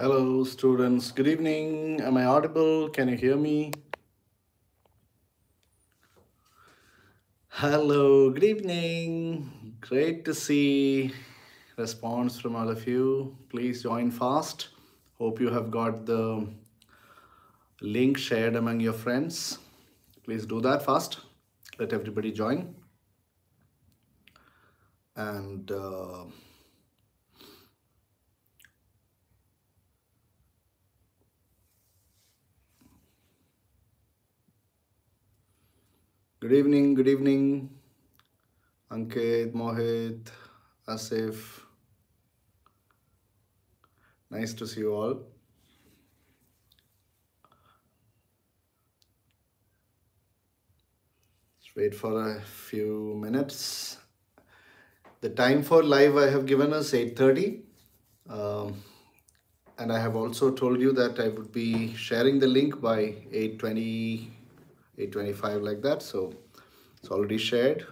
Hello, students. Good evening. Am I audible? Can you hear me? Hello, good evening. Great to see response from all of you. Please join fast. Hope you have got the link shared among your friends. Please do that fast. Let everybody join. And uh, good evening, good evening. Ankit, Mohit, Asif. Nice to see you all. Let's wait for a few minutes. The time for live I have given us 8.30. Um, and I have also told you that I would be sharing the link by 8.20, 8.25 like that. So it's already shared.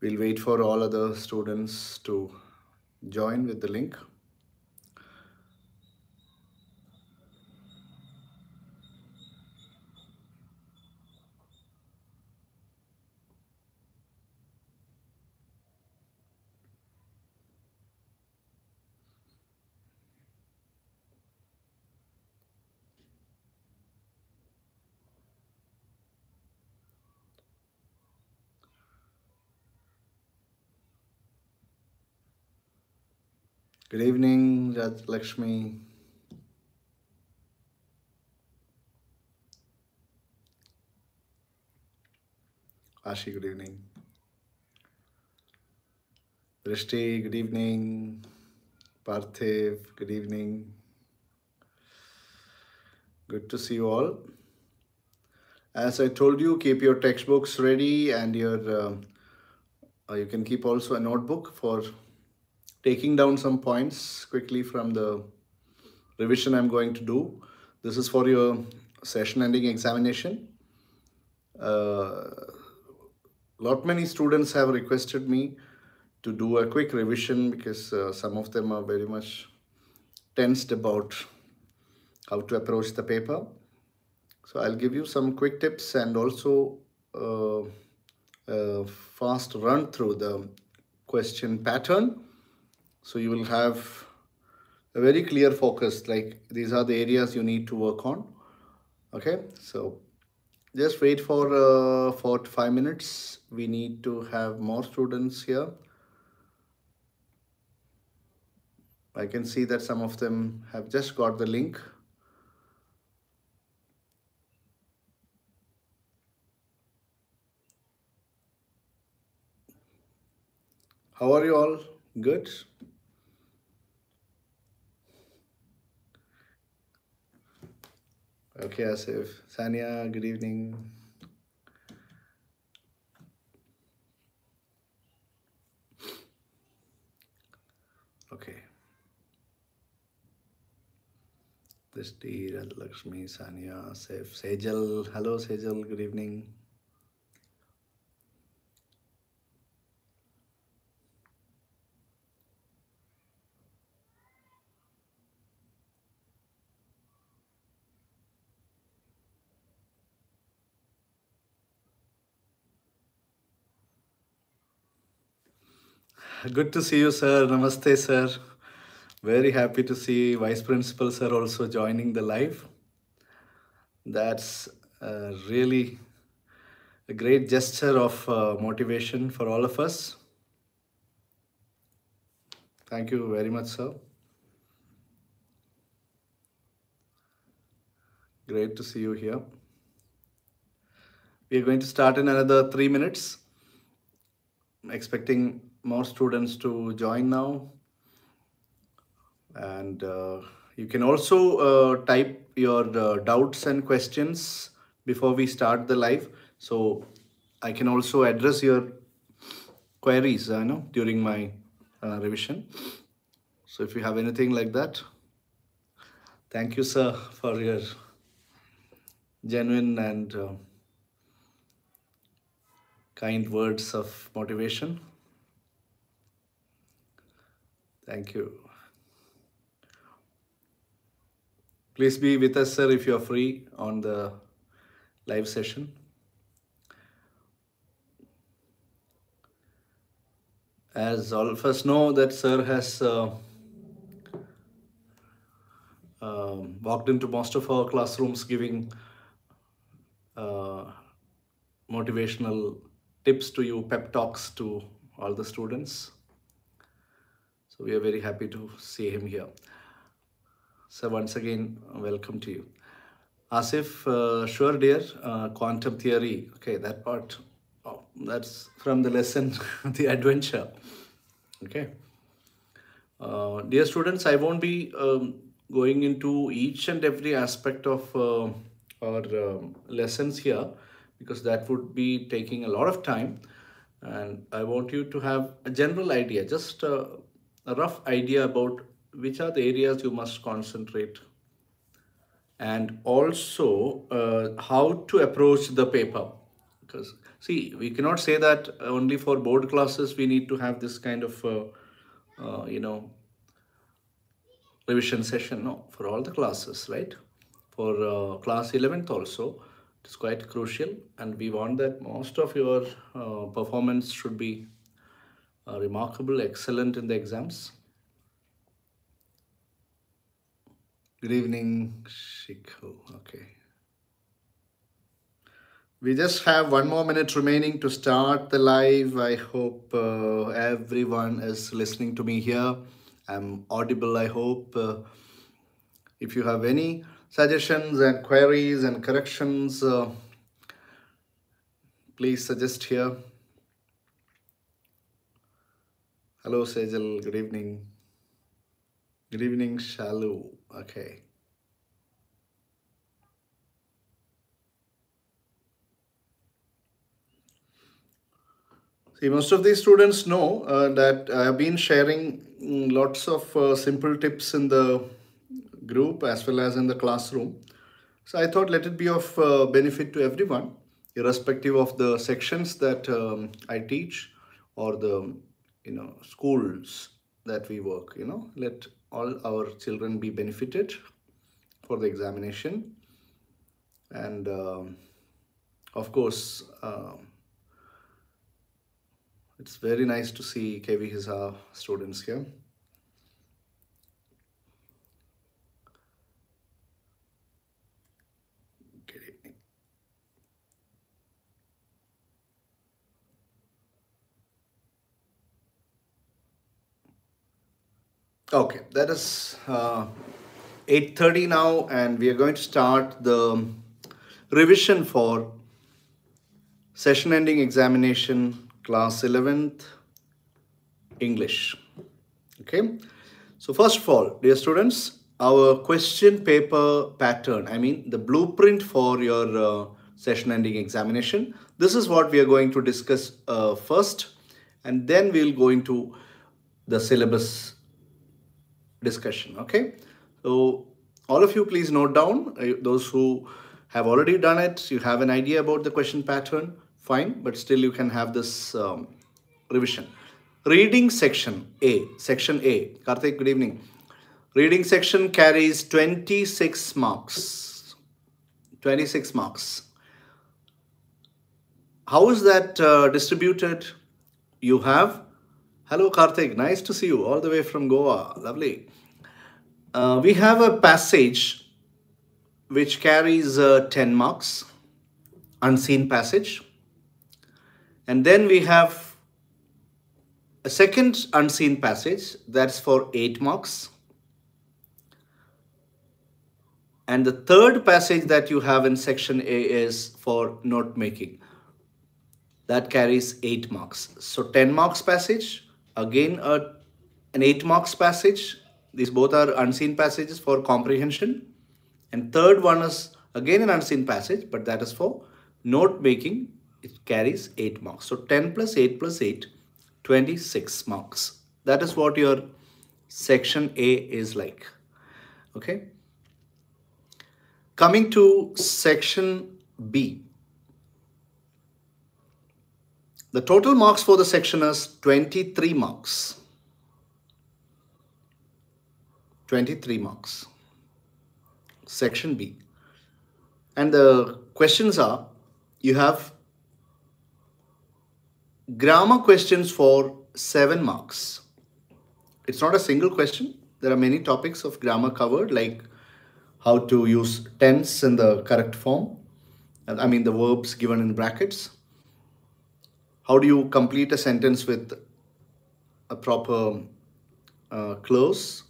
We'll wait for all other students to join with the link. Good evening, Raj Lakshmi. Ashi, good evening. Drishti, good evening. Parthiv, good evening. Good to see you all. As I told you, keep your textbooks ready and your uh, uh, you can keep also a notebook for taking down some points quickly from the revision I'm going to do. This is for your session ending examination. Uh, lot many students have requested me to do a quick revision because uh, some of them are very much tensed about how to approach the paper. So I'll give you some quick tips and also uh, a fast run through the question pattern. So you will have a very clear focus, like these are the areas you need to work on. Okay, so just wait for uh, four to five minutes. We need to have more students here. I can see that some of them have just got the link. How are you all? Good? Okay, Asif. Sanya, good evening. Okay. Drishti, Lakshmi, Sanya, Asif, Sejal. Hello, Sejal. Good evening. Good to see you, sir. Namaste, sir. Very happy to see Vice Principal, sir, also joining the live. That's really a great gesture of uh, motivation for all of us. Thank you very much, sir. Great to see you here. We are going to start in another three minutes. Expecting more students to join now. And uh, you can also uh, type your uh, doubts and questions before we start the live. So I can also address your queries I know, during my uh, revision. So if you have anything like that, thank you, sir, for your genuine and uh, kind words of motivation. Thank you. Please be with us, sir, if you are free on the live session. As all of us know that sir has uh, um, walked into most of our classrooms giving uh, motivational tips to you, pep talks to all the students. So we are very happy to see him here. So once again, welcome to you. Asif, uh, sure dear, uh, quantum theory. Okay, that part, oh, that's from the lesson, the adventure. Okay. Uh, dear students, I won't be um, going into each and every aspect of uh, our um, lessons here because that would be taking a lot of time and I want you to have a general idea, just a, rough idea about which are the areas you must concentrate. And also uh, how to approach the paper. Because see we cannot say that only for board classes we need to have this kind of uh, uh, you know revision session. No for all the classes right? For uh, class 11th also it's quite crucial and we want that most of your uh, performance should be uh, remarkable excellent in the exams. Good evening Shikho. okay. We just have one more minute remaining to start the live. I hope uh, everyone is listening to me here. I'm audible i hope. Uh, if you have any suggestions and queries and corrections, uh, please suggest here. Hello, Sejal. Good evening. Good evening, Shalu. Okay. See, most of these students know uh, that I have been sharing mm, lots of uh, simple tips in the group as well as in the classroom. So I thought let it be of uh, benefit to everyone, irrespective of the sections that um, I teach or the you know schools that we work. You know, let all our children be benefited for the examination, and um, of course. Uh, it's very nice to see KV Hisar students here. Okay, that is uh, 8.30 now and we are going to start the revision for session ending examination class 11th English. Okay, so first of all, dear students, our question paper pattern, I mean the blueprint for your uh, session ending examination. This is what we are going to discuss uh, first and then we'll go into the syllabus discussion. Okay. So all of you please note down uh, those who have already done it. You have an idea about the question pattern. Fine. But still you can have this um, revision. Reading section A. Section A. Karthik, good evening. Reading section carries 26 marks. 26 marks. How is that uh, distributed? You have Hello, Karthik. Nice to see you all the way from Goa. Lovely. Uh, we have a passage which carries uh, 10 marks, unseen passage. And then we have a second unseen passage that's for 8 marks. And the third passage that you have in section A is for note making. That carries 8 marks. So 10 marks passage, Again, a, an 8 marks passage. These both are unseen passages for comprehension. And third one is again an unseen passage, but that is for note making. It carries 8 marks. So 10 plus 8 plus 8, 26 marks. That is what your section A is like. Okay. Coming to section B. The total marks for the section is 23 marks. 23 marks. section B. And the questions are, you have grammar questions for 7 marks. It's not a single question. There are many topics of grammar covered like how to use tense in the correct form. I mean the verbs given in brackets. How do you complete a sentence with a proper uh, clause?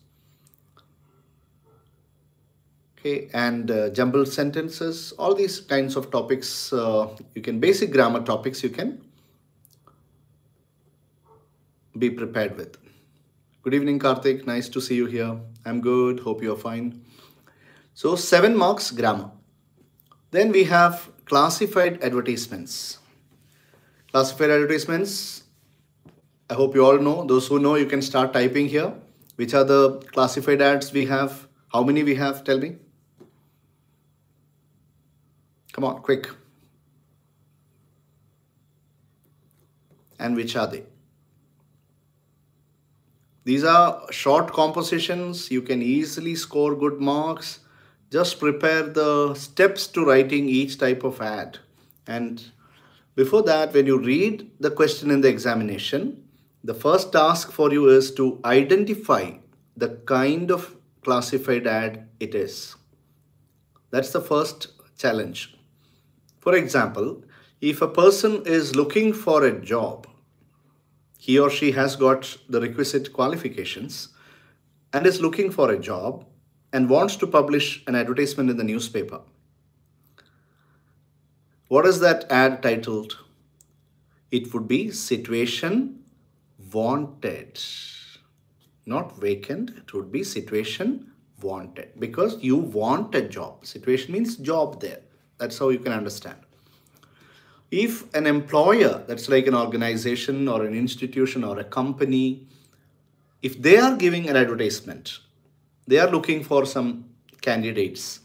Okay, and uh, jumbled sentences, all these kinds of topics, uh, you can, basic grammar topics you can be prepared with. Good evening, Karthik. Nice to see you here. I'm good. Hope you're fine. So, seven marks grammar. Then we have classified advertisements. Classified advertisements, I hope you all know. Those who know, you can start typing here. Which are the classified ads we have? How many we have? Tell me. Come on, quick. And which are they? These are short compositions. You can easily score good marks. Just prepare the steps to writing each type of ad. And before that, when you read the question in the examination, the first task for you is to identify the kind of classified ad it is. That's the first challenge. For example, if a person is looking for a job, he or she has got the requisite qualifications and is looking for a job and wants to publish an advertisement in the newspaper. What is that ad titled? It would be Situation Wanted. Not vacant, it would be Situation Wanted because you want a job. Situation means job there. That's how you can understand if an employer, that's like an organization or an institution or a company, if they are giving an advertisement, they are looking for some candidates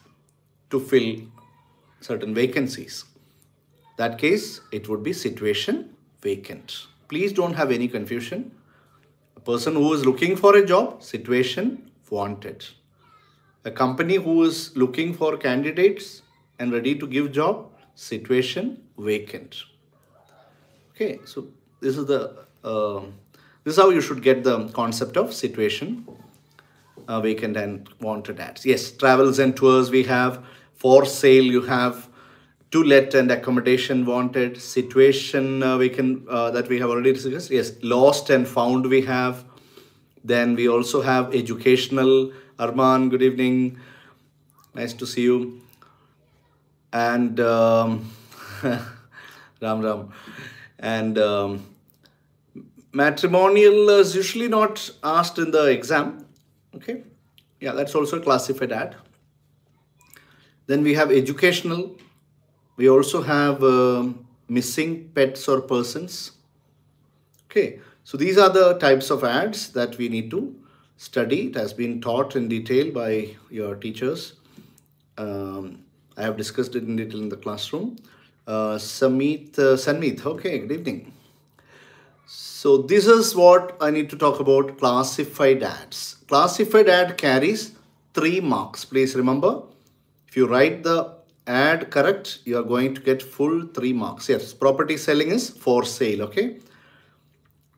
to fill certain vacancies. That case, it would be situation vacant. Please don't have any confusion. A person who is looking for a job, situation wanted. A company who is looking for candidates and ready to give job, situation vacant. Okay, so this is the uh, this is how you should get the concept of situation uh, vacant and wanted ads. Yes, travels and tours we have for sale. You have to let and accommodation wanted situation uh, we can uh, that we have already discussed. Yes, lost and found we have. Then we also have educational. Arman, good evening. Nice to see you and um, Ram Ram. And um, matrimonial is usually not asked in the exam. Okay. Yeah, that's also classified ad. Then we have educational. We also have uh, missing pets or persons. Okay. So these are the types of ads that we need to study. It has been taught in detail by your teachers. Um, I have discussed it in detail in the classroom. Uh, Samit, uh, Sanmeet, okay, good evening. So this is what I need to talk about classified ads. Classified ad carries three marks. Please remember, if you write the ad correct, you are going to get full three marks. Yes, property selling is for sale, okay?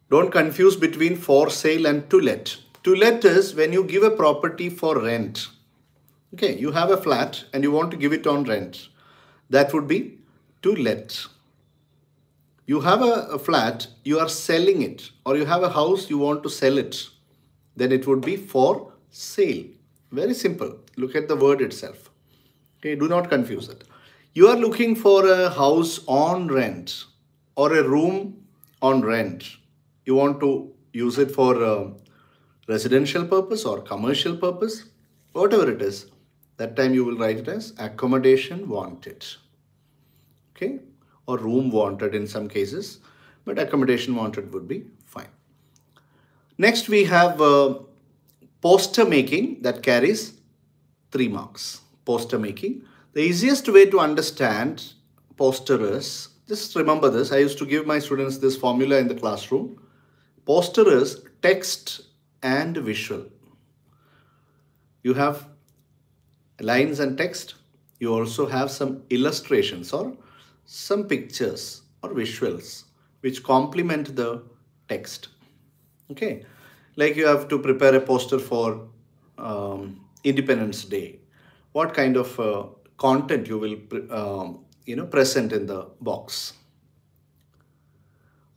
Don't confuse between for sale and to let. To let is when you give a property for rent. Okay, you have a flat and you want to give it on rent. That would be to let. You have a, a, flat, you are selling it, or you have a house, you want to sell it. Then it would be for sale. Very simple. Look at the word itself. Okay, do not confuse it. You are looking for a house on rent or a room on rent. You want to use it for a residential purpose or commercial purpose, whatever it is that time you will write it as accommodation wanted. Okay, or room wanted in some cases, but accommodation wanted would be fine. Next we have uh, poster making that carries three marks. Poster making. The easiest way to understand poster is, just remember this, I used to give my students this formula in the classroom. Poster is text and visual. You have lines and text, you also have some illustrations or some pictures or visuals which complement the text. Okay, like you have to prepare a poster for um, Independence Day. What kind of uh, content you will um, you know present in the box?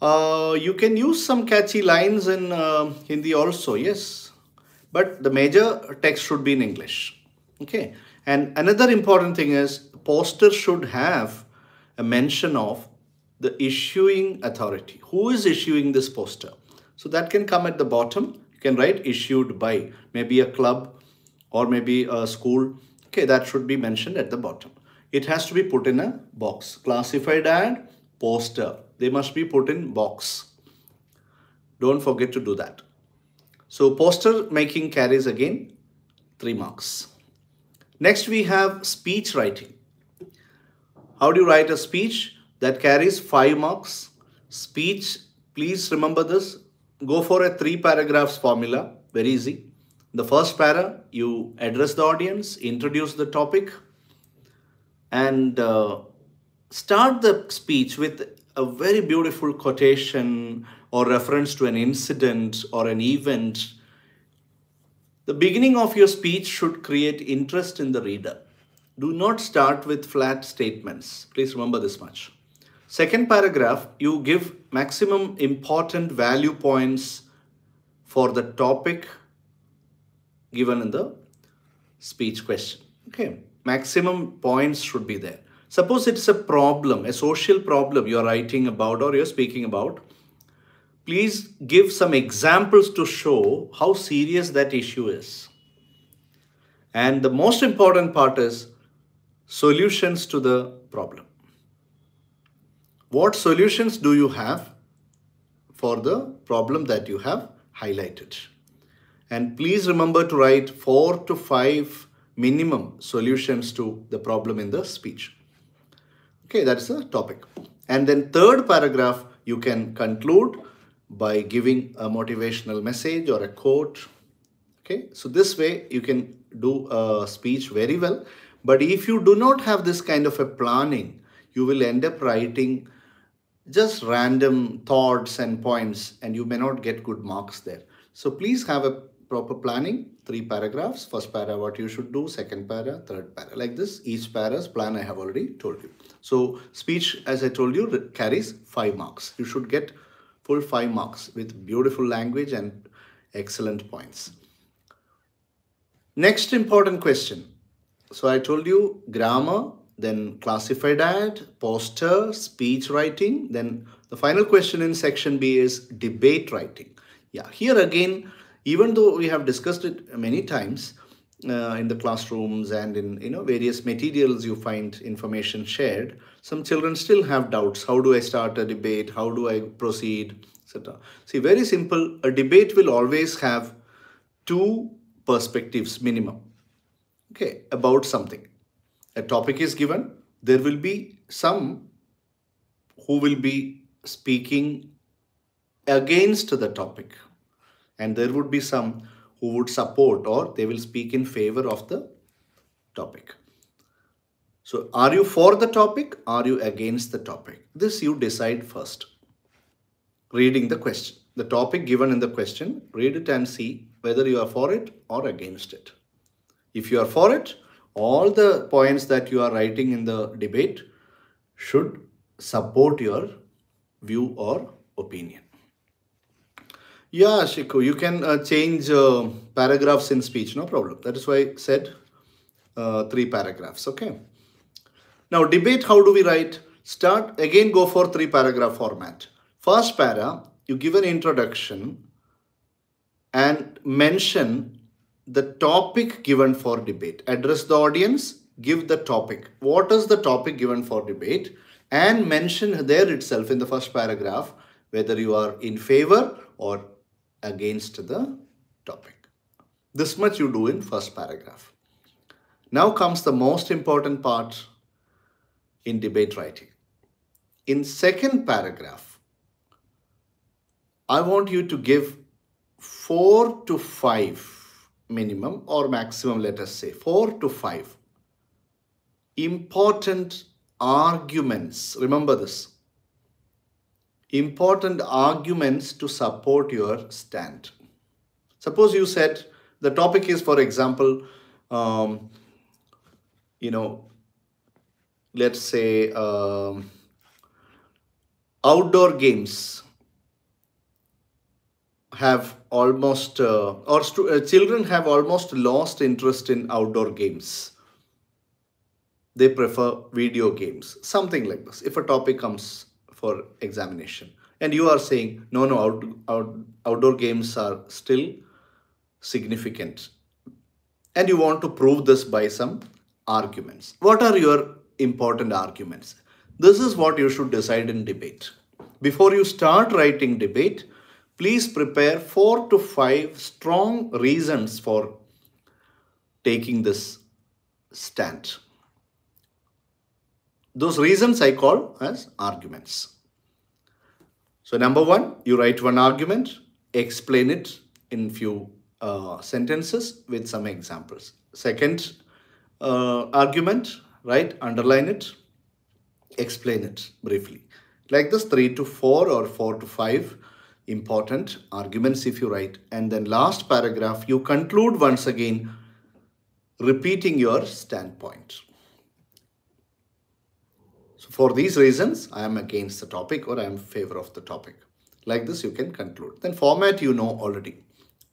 Uh, you can use some catchy lines in uh, Hindi also, yes. But the major text should be in English. Okay. And another important thing is poster should have a mention of the issuing authority. Who is issuing this poster? So that can come at the bottom. You can write issued by maybe a club or maybe a school. Okay, that should be mentioned at the bottom. It has to be put in a box. Classified and poster. They must be put in box. Don't forget to do that. So poster making carries again 3 marks. Next we have speech writing. How do you write a speech? That carries 5 marks. Speech, please remember this. Go for a 3 paragraphs formula. Very easy. The first para, you address the audience, introduce the topic, and uh, start the speech with a very beautiful quotation or reference to an incident or an event, the beginning of your speech should create interest in the reader. Do not start with flat statements. Please remember this much. Second paragraph, you give maximum important value points for the topic given in the speech question. Okay, maximum points should be there. Suppose it's a problem, a social problem you're writing about or you're speaking about. Please give some examples to show how serious that issue is. And the most important part is solutions to the problem. What solutions do you have for the problem that you have highlighted? And please remember to write four to five minimum solutions to the problem in the speech. Okay, that's the topic. And then third paragraph, you can conclude by giving a motivational message or a quote. Okay, so this way you can do a speech very well. But if you do not have this kind of a planning, you will end up writing just random thoughts and points and you may not get good marks there. So please have a proper planning, three paragraphs, first para what you should do, second para, third para. Like this, each para's plan I have already told you. So speech, as I told you, carries five marks. You should get full five marks with beautiful language and excellent points. Next important question. So I told you grammar, then classified ad, poster, speech writing. Then the final question in section B is debate writing. Yeah, here again, even though we have discussed it many times, uh, in the classrooms and in you know various materials you find information shared some children still have doubts. How do i start a debate? How do i proceed etc see very simple a debate will always have two perspectives minimum okay about something. A topic is given there will be some who will be speaking against the topic and there would be some who would support or they will speak in favor of the topic. So are you for the topic? Are you against the topic? This you decide first. Reading the question. The topic given in the question, read it and see whether you are for it or against it. If you are for it, all the points that you are writing in the debate should support your view or opinion. Yeah, Shiku, you can uh, change uh, paragraphs in speech, no problem. That is why I said uh, three paragraphs, okay? Now, debate, how do we write? Start, again go for three paragraph format. First para, you give an introduction and mention the topic given for debate. Address the audience, give the topic. What is the topic given for debate? And mention there itself in the first paragraph whether you are in favor or against the topic. This much you do in first paragraph. Now comes the most important part in debate writing. In second paragraph, I want you to give four to five minimum or maximum, let us say, four to five important arguments. Remember this. Important arguments to support your stand. Suppose you said the topic is, for example, um, you know, let's say um, outdoor games have almost uh, or uh, children have almost lost interest in outdoor games they prefer video games something like this if a topic comes for examination. And you are saying no no out, out, outdoor games are still significant. And you want to prove this by some arguments. What are your important arguments? This is what you should decide in debate. Before you start writing debate please prepare four to five strong reasons for taking this stand. Those reasons I call as arguments. So number one, you write one argument, explain it in few uh, sentences with some examples. Second uh, argument, right, underline it, explain it briefly. Like this, three to four or four to five important arguments if you write. And then last paragraph, you conclude once again, repeating your standpoint. For these reasons, I am against the topic or I am in favor of the topic. Like this, you can conclude. Then format you know already.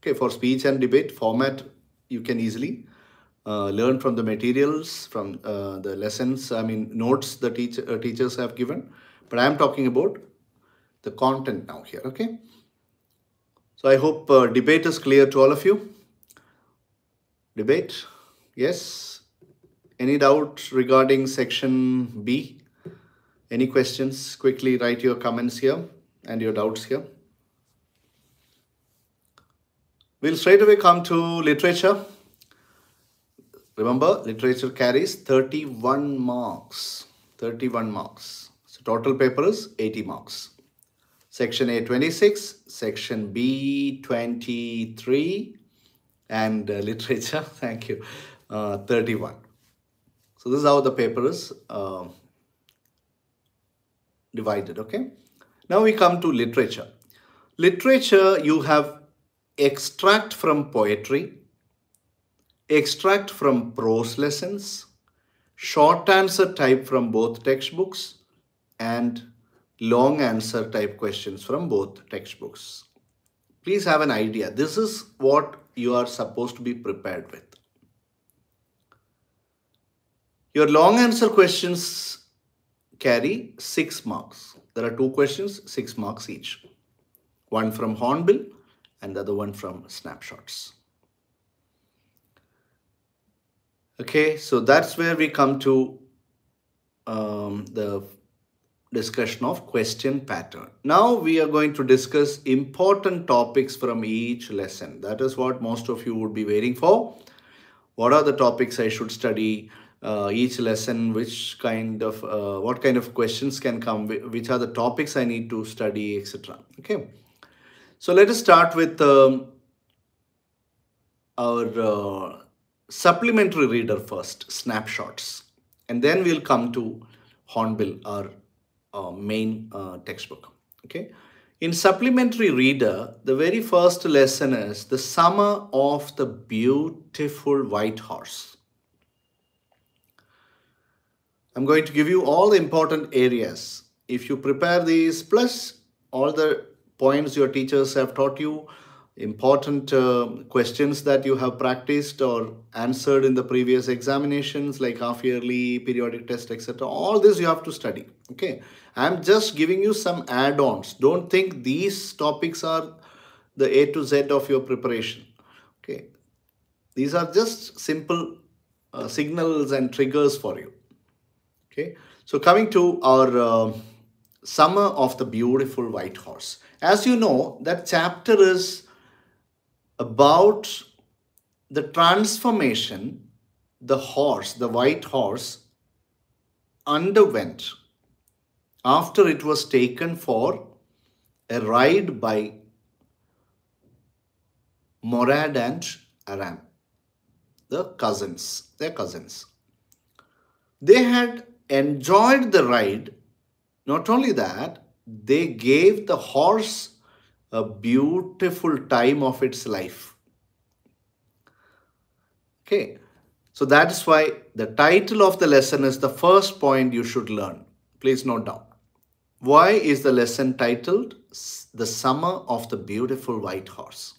Okay, for speech and debate, format you can easily uh, learn from the materials, from uh, the lessons, I mean notes the uh, teachers have given. But I am talking about the content now here, okay? So I hope uh, debate is clear to all of you. Debate, yes? Any doubt regarding section B? Any questions? Quickly write your comments here and your doubts here. We'll straight away come to literature. Remember, literature carries 31 marks. 31 marks. So total paper is 80 marks. Section A 26, Section B 23, and uh, literature, thank you, uh, 31. So this is how the paper is uh, divided, okay? Now we come to literature. Literature, you have extract from poetry, extract from prose lessons, short answer type from both textbooks, and long answer type questions from both textbooks. Please have an idea. This is what you are supposed to be prepared with. Your long answer questions carry 6 marks. There are two questions, 6 marks each. One from Hornbill and the other one from Snapshots. Okay, so that's where we come to um, the discussion of question pattern. Now we are going to discuss important topics from each lesson. That is what most of you would be waiting for. What are the topics I should study? Uh, each lesson, which kind of, uh, what kind of questions can come, which are the topics I need to study, etc. Okay. So let us start with um, our uh, supplementary reader first, snapshots. And then we'll come to Hornbill, our uh, main uh, textbook. Okay. In supplementary reader, the very first lesson is the summer of the beautiful white horse. I'm going to give you all the important areas. If you prepare these plus all the points your teachers have taught you, important uh, questions that you have practiced or answered in the previous examinations like half yearly, periodic test, etc. All this you have to study. Okay. I'm just giving you some add-ons. Don't think these topics are the A to Z of your preparation. Okay. These are just simple uh, signals and triggers for you. Okay. So coming to our uh, Summer of the Beautiful White Horse. As you know, that chapter is about the transformation the horse, the white horse, underwent after it was taken for a ride by Morad and Aram. the cousins, their cousins. They had enjoyed the ride. Not only that, they gave the horse a beautiful time of its life. Okay, so that's why the title of the lesson is the first point you should learn. Please note down. Why is the lesson titled The Summer of the Beautiful White Horse?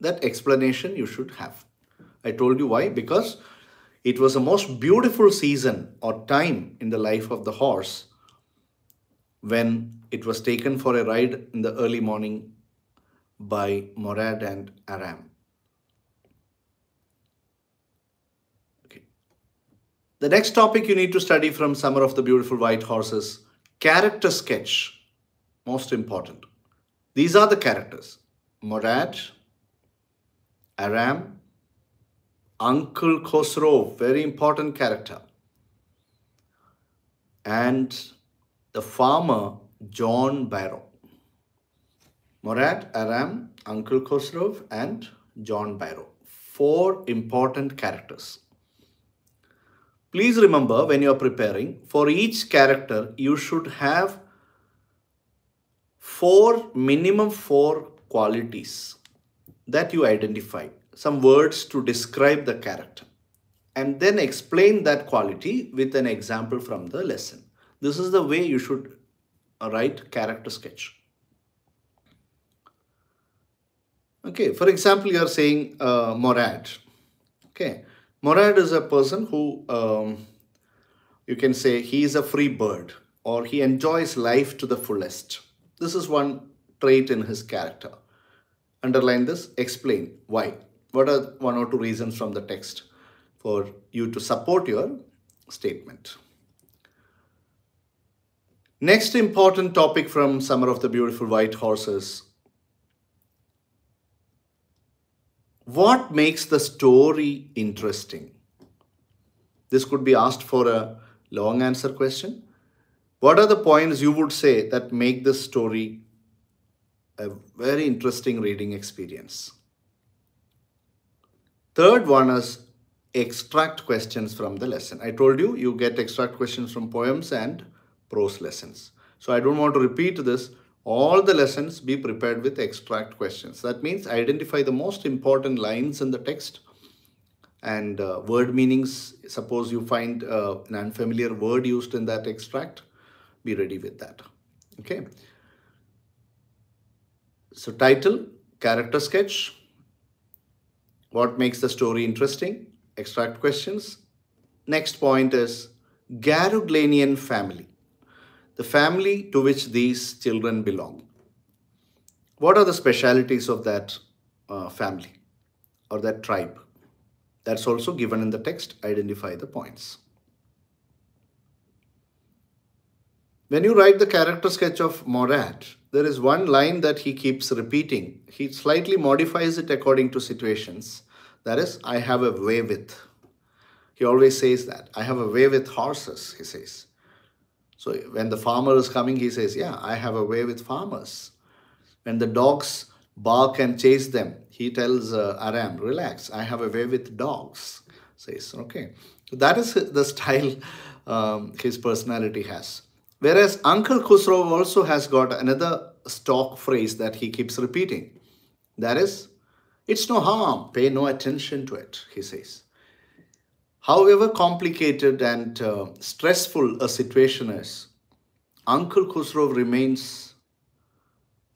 That explanation you should have. I told you why. Because it was the most beautiful season or time in the life of the horse when it was taken for a ride in the early morning by Morad and Aram. Okay. The next topic you need to study from Summer of the Beautiful White Horses, character sketch, most important. These are the characters, Morad, Aram, Uncle Khosrow, very important character. And the farmer John Barrow. Morad, Aram, Uncle Khosrow and John Barrow. Four important characters. Please remember when you are preparing, for each character, you should have four, minimum four qualities that you identify some words to describe the character and then explain that quality with an example from the lesson. This is the way you should write character sketch. Okay, for example, you are saying uh, Morad. Okay, Morad is a person who um, you can say he is a free bird or he enjoys life to the fullest. This is one trait in his character. Underline this, explain why. What are one or two reasons from the text for you to support your statement? Next important topic from Summer of the Beautiful White Horses. What makes the story interesting? This could be asked for a long answer question. What are the points you would say that make this story a very interesting reading experience? Third one is extract questions from the lesson. I told you, you get extract questions from poems and prose lessons. So I don't want to repeat this. All the lessons be prepared with extract questions. That means identify the most important lines in the text and uh, word meanings. Suppose you find uh, an unfamiliar word used in that extract, be ready with that. Okay. So title, character sketch, what makes the story interesting? Extract questions. Next point is Garoghlanian family. The family to which these children belong. What are the specialities of that uh, family or that tribe? That's also given in the text. Identify the points. When you write the character sketch of Morad, there is one line that he keeps repeating. He slightly modifies it according to situations. That is, I have a way with. He always says that. I have a way with horses, he says. So when the farmer is coming, he says, yeah, I have a way with farmers. When the dogs bark and chase them, he tells uh, Aram, relax, I have a way with dogs. Says, okay. That is the style um, his personality has. Whereas Uncle Khusro also has got another stock phrase that he keeps repeating. That is, it's no harm, pay no attention to it, he says. However complicated and uh, stressful a situation is, Uncle Khusro remains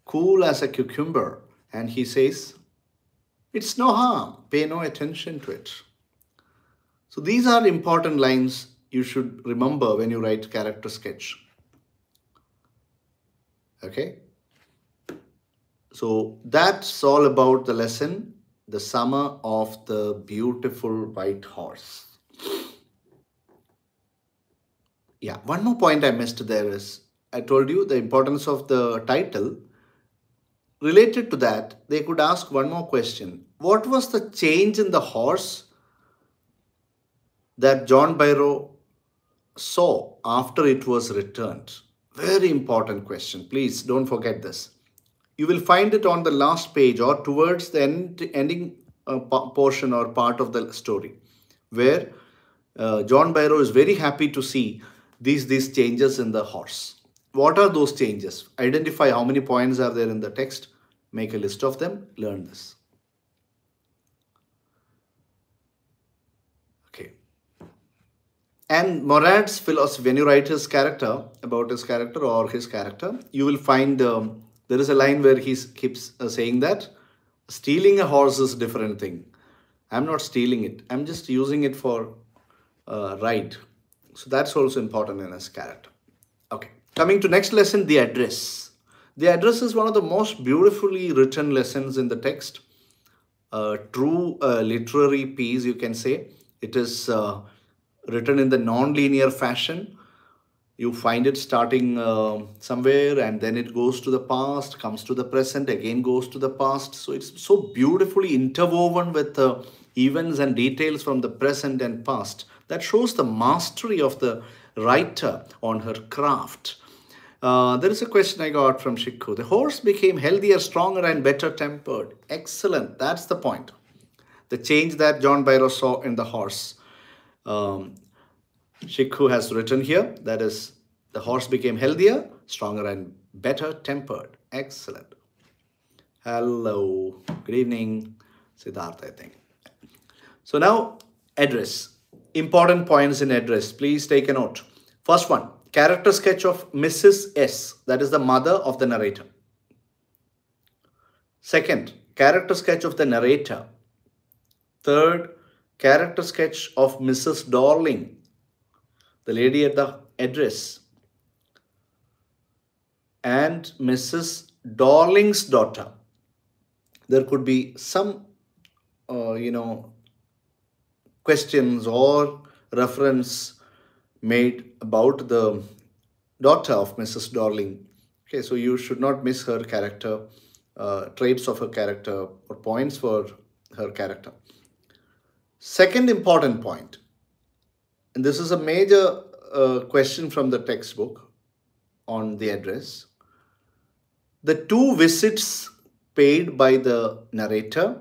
cool as a cucumber and he says, it's no harm, pay no attention to it. So these are important lines you should remember when you write character sketch. Okay. So that's all about the lesson, the summer of the beautiful white horse. Yeah, one more point I missed there is, I told you the importance of the title. Related to that, they could ask one more question. What was the change in the horse that John Byro saw after it was returned? Very important question. Please don't forget this. You will find it on the last page or towards the end, ending uh, portion or part of the story where uh, John Byro is very happy to see these, these changes in the horse. What are those changes? Identify how many points are there in the text, make a list of them, learn this. Okay. And Mourad's philosophy, when you write his character, about his character or his character, you will find um, there is a line where he keeps uh, saying that stealing a horse is a different thing. I'm not stealing it. I'm just using it for uh, ride. So that's also important in his character. Okay. Coming to next lesson, the address. The address is one of the most beautifully written lessons in the text. True uh, literary piece, you can say. It is uh, written in the non-linear fashion. You find it starting uh, somewhere and then it goes to the past, comes to the present, again goes to the past. So it's so beautifully interwoven with uh, events and details from the present and past. That shows the mastery of the writer on her craft. Uh, there is a question I got from Shikku. The horse became healthier, stronger, and better tempered. Excellent. That's the point. The change that John Byro saw in the horse. Um, Shikku has written here. That is, the horse became healthier, stronger, and better tempered. Excellent. Hello. Good evening, Siddharth, I think. So now, address. Important points in address. Please take a note. First one, character sketch of Mrs. S. That is the mother of the narrator. Second, character sketch of the narrator. Third, character sketch of Mrs. Darling, the lady at the address. And Mrs. Darling's daughter. There could be some, uh, you know, questions or reference made about the daughter of Mrs. Darling. Okay, so you should not miss her character, uh, traits of her character or points for her character. Second important point, and this is a major uh, question from the textbook on the address. The two visits paid by the narrator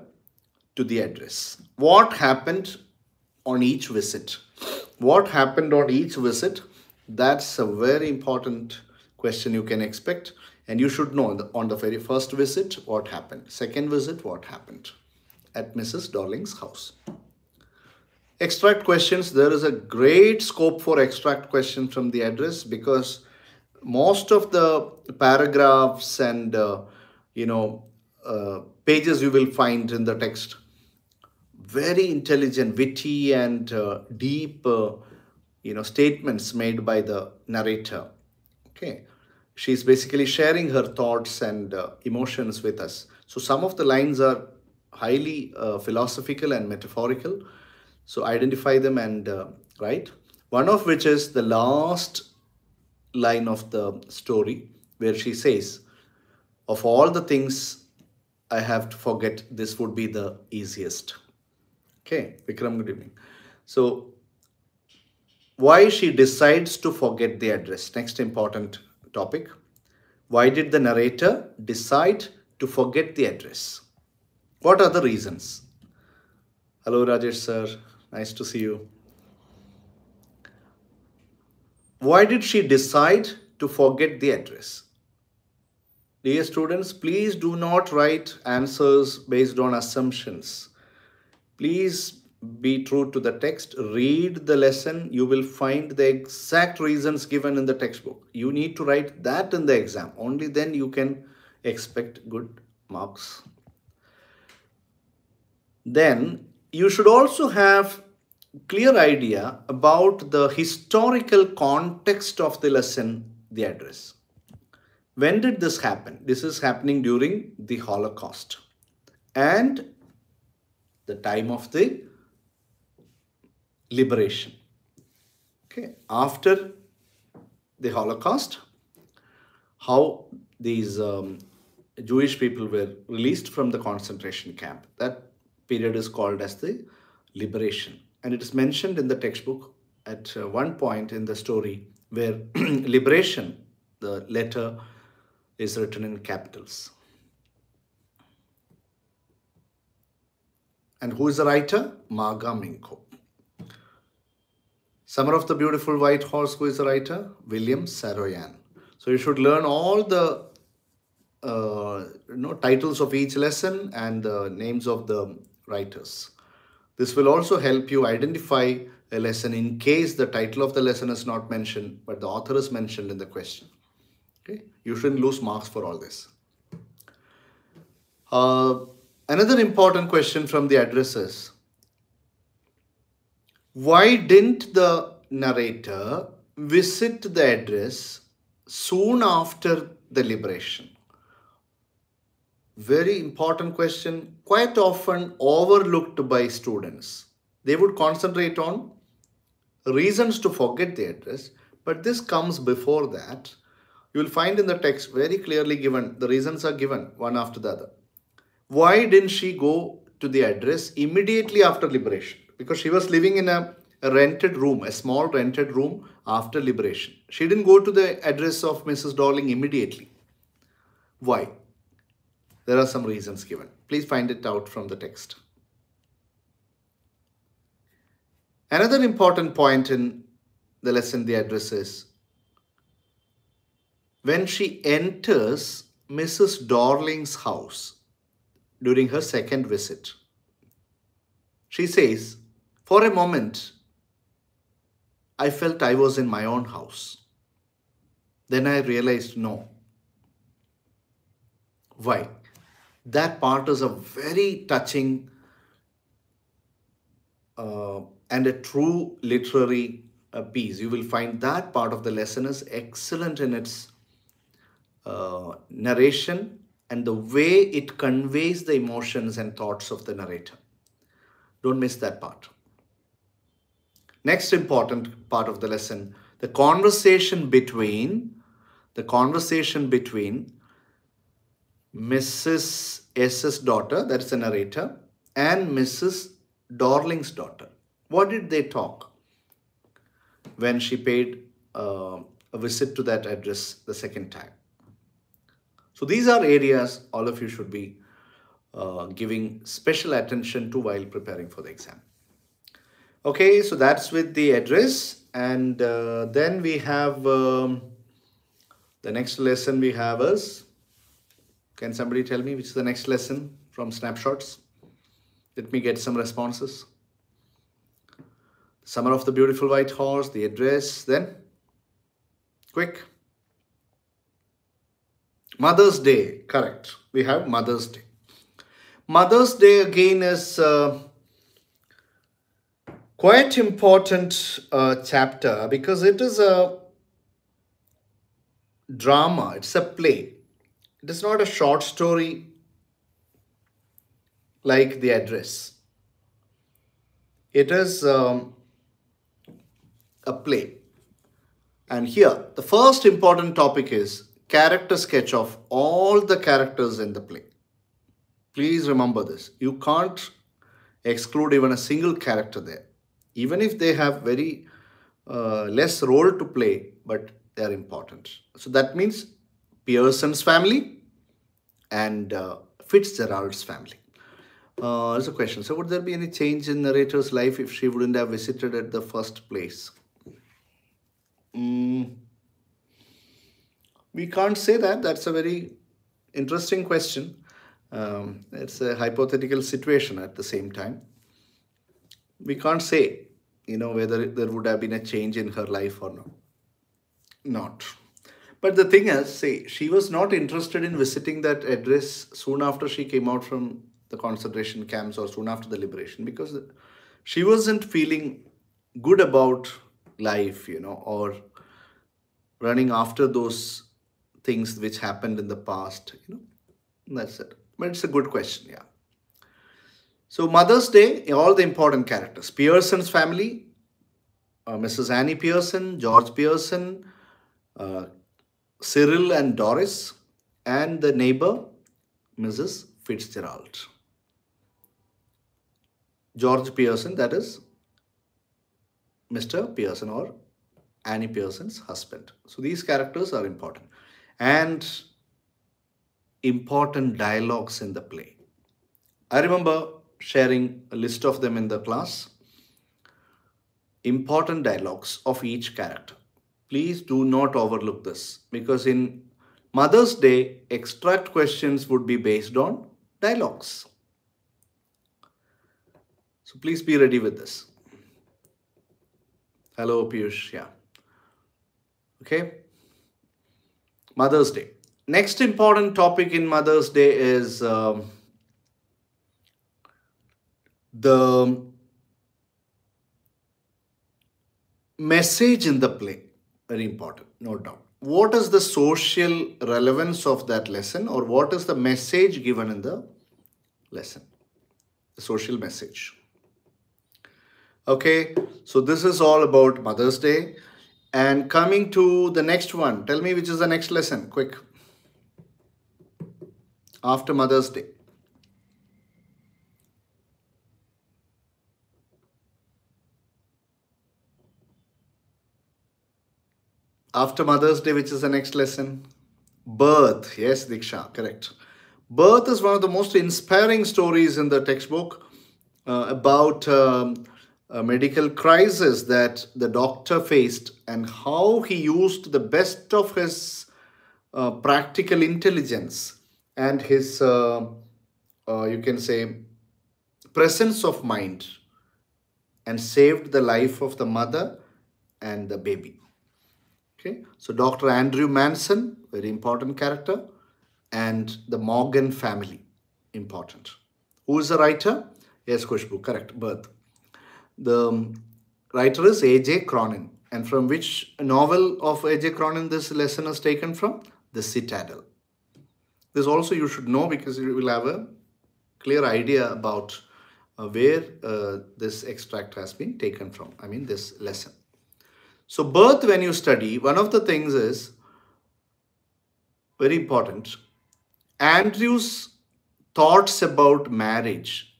to the address. What happened on each visit? what happened on each visit that's a very important question you can expect and you should know on the very first visit what happened second visit what happened at mrs darling's house extract questions there is a great scope for extract questions from the address because most of the paragraphs and uh, you know uh, pages you will find in the text very intelligent, witty, and uh, deep, uh, you know, statements made by the narrator. Okay, she's basically sharing her thoughts and uh, emotions with us. So some of the lines are highly uh, philosophical and metaphorical. So identify them and uh, write. One of which is the last line of the story where she says, of all the things I have to forget, this would be the easiest. Okay, Vikram, good evening. So, why she decides to forget the address? Next important topic. Why did the narrator decide to forget the address? What are the reasons? Hello, Rajesh sir. Nice to see you. Why did she decide to forget the address? Dear students, please do not write answers based on assumptions. Please be true to the text. Read the lesson. You will find the exact reasons given in the textbook. You need to write that in the exam. Only then you can expect good marks. Then you should also have clear idea about the historical context of the lesson, the address. When did this happen? This is happening during the Holocaust. And the time of the liberation. Okay, after the Holocaust, how these um, Jewish people were released from the concentration camp. That period is called as the liberation. And it is mentioned in the textbook at uh, one point in the story where liberation, the letter is written in capitals. And who is the writer? Marga Minco. Summer of the Beautiful White Horse, who is the writer? William Saroyan. So you should learn all the uh, you know, titles of each lesson and the names of the writers. This will also help you identify a lesson in case the title of the lesson is not mentioned, but the author is mentioned in the question. Okay, you shouldn't lose marks for all this. Uh, another important question from the addresses. Why didn't the narrator visit the address soon after the liberation? Very important question, quite often overlooked by students. They would concentrate on reasons to forget the address, but this comes before that. You will find in the text very clearly given, the reasons are given one after the other. Why didn't she go to the address immediately after liberation? Because she was living in a, a rented room, a small rented room after liberation. She didn't go to the address of Mrs. Darling immediately. Why? There are some reasons given. Please find it out from the text. Another important point in the lesson the address is when she enters Mrs. Darling's house during her second visit, she says, For a moment, I felt I was in my own house. Then I realized no. Why? That part is a very touching uh, and a true literary uh, piece. You will find that part of the lesson is excellent in its uh, narration and the way it conveys the emotions and thoughts of the narrator. Don't miss that part. Next important part of the lesson, the conversation between the conversation between Mrs. S's daughter, that is the narrator, and Mrs. Darling's daughter. What did they talk when she paid uh, a visit to that address the second time? So these are areas all of you should be uh, giving special attention to while preparing for the exam. Okay, so that's with the address and uh, then we have um, the next lesson we have is, can somebody tell me which is the next lesson from snapshots? Let me get some responses. Summer of the Beautiful White Horse, the address, then quick. Mother's Day, correct. We have Mother's Day. Mother's Day again is uh, quite important uh, chapter because it is a drama, it's a play. It is not a short story like the address. It is um, a play. And here, the first important topic is character sketch of all the characters in the play. Please remember this. You can't exclude even a single character there. Even if they have very uh, less role to play, but they are important. So that means Pearson's family and uh, Fitzgerald's family. Uh, there's a question. So would there be any change in narrator's life if she wouldn't have visited at the first place? Mm, we can't say that. That's a very interesting question. Um, it's a hypothetical situation at the same time. We can't say, you know, whether there would have been a change in her life or not. Not. But the thing is, say, she was not interested in visiting that address soon after she came out from the concentration camps or soon after the liberation because she wasn't feeling good about life, you know, or running after those things which happened in the past, you know. That's it. But it's a good question, yeah. So Mother's Day, all the important characters. Pearson's family, uh, Mrs. Annie Pearson, George Pearson, uh, Cyril and Doris, and the neighbor, Mrs. Fitzgerald. George Pearson, that is Mr. Pearson or Annie Pearson's husband. So these characters are important. And important dialogues in the play. I remember sharing a list of them in the class. Important dialogues of each character. Please do not overlook this because in Mother's Day, extract questions would be based on dialogues. So please be ready with this. Hello, Piyush. Yeah. Okay. Mother's Day. Next important topic in Mother's Day is um, the message in the play. Very important, no doubt. What is the social relevance of that lesson or what is the message given in the lesson? The social message. Okay, so this is all about Mother's Day. And coming to the next one, tell me which is the next lesson, quick. After Mother's Day. After Mother's Day, which is the next lesson? Birth. Yes, Diksha, correct. Birth is one of the most inspiring stories in the textbook uh, about um, a medical crisis that the doctor faced and how he used the best of his uh, practical intelligence and his, uh, uh, you can say, presence of mind and saved the life of the mother and the baby. Okay, so Dr. Andrew Manson, very important character, and the Morgan family, important. Who is the writer? Yes, Kushbu, correct, birth. The um, writer is A.J. Cronin. And from which novel of A.J. Cronin this lesson is taken from? The Citadel. This also you should know because you will have a clear idea about uh, where uh, this extract has been taken from. I mean this lesson. So birth when you study, one of the things is very important. Andrew's thoughts about marriage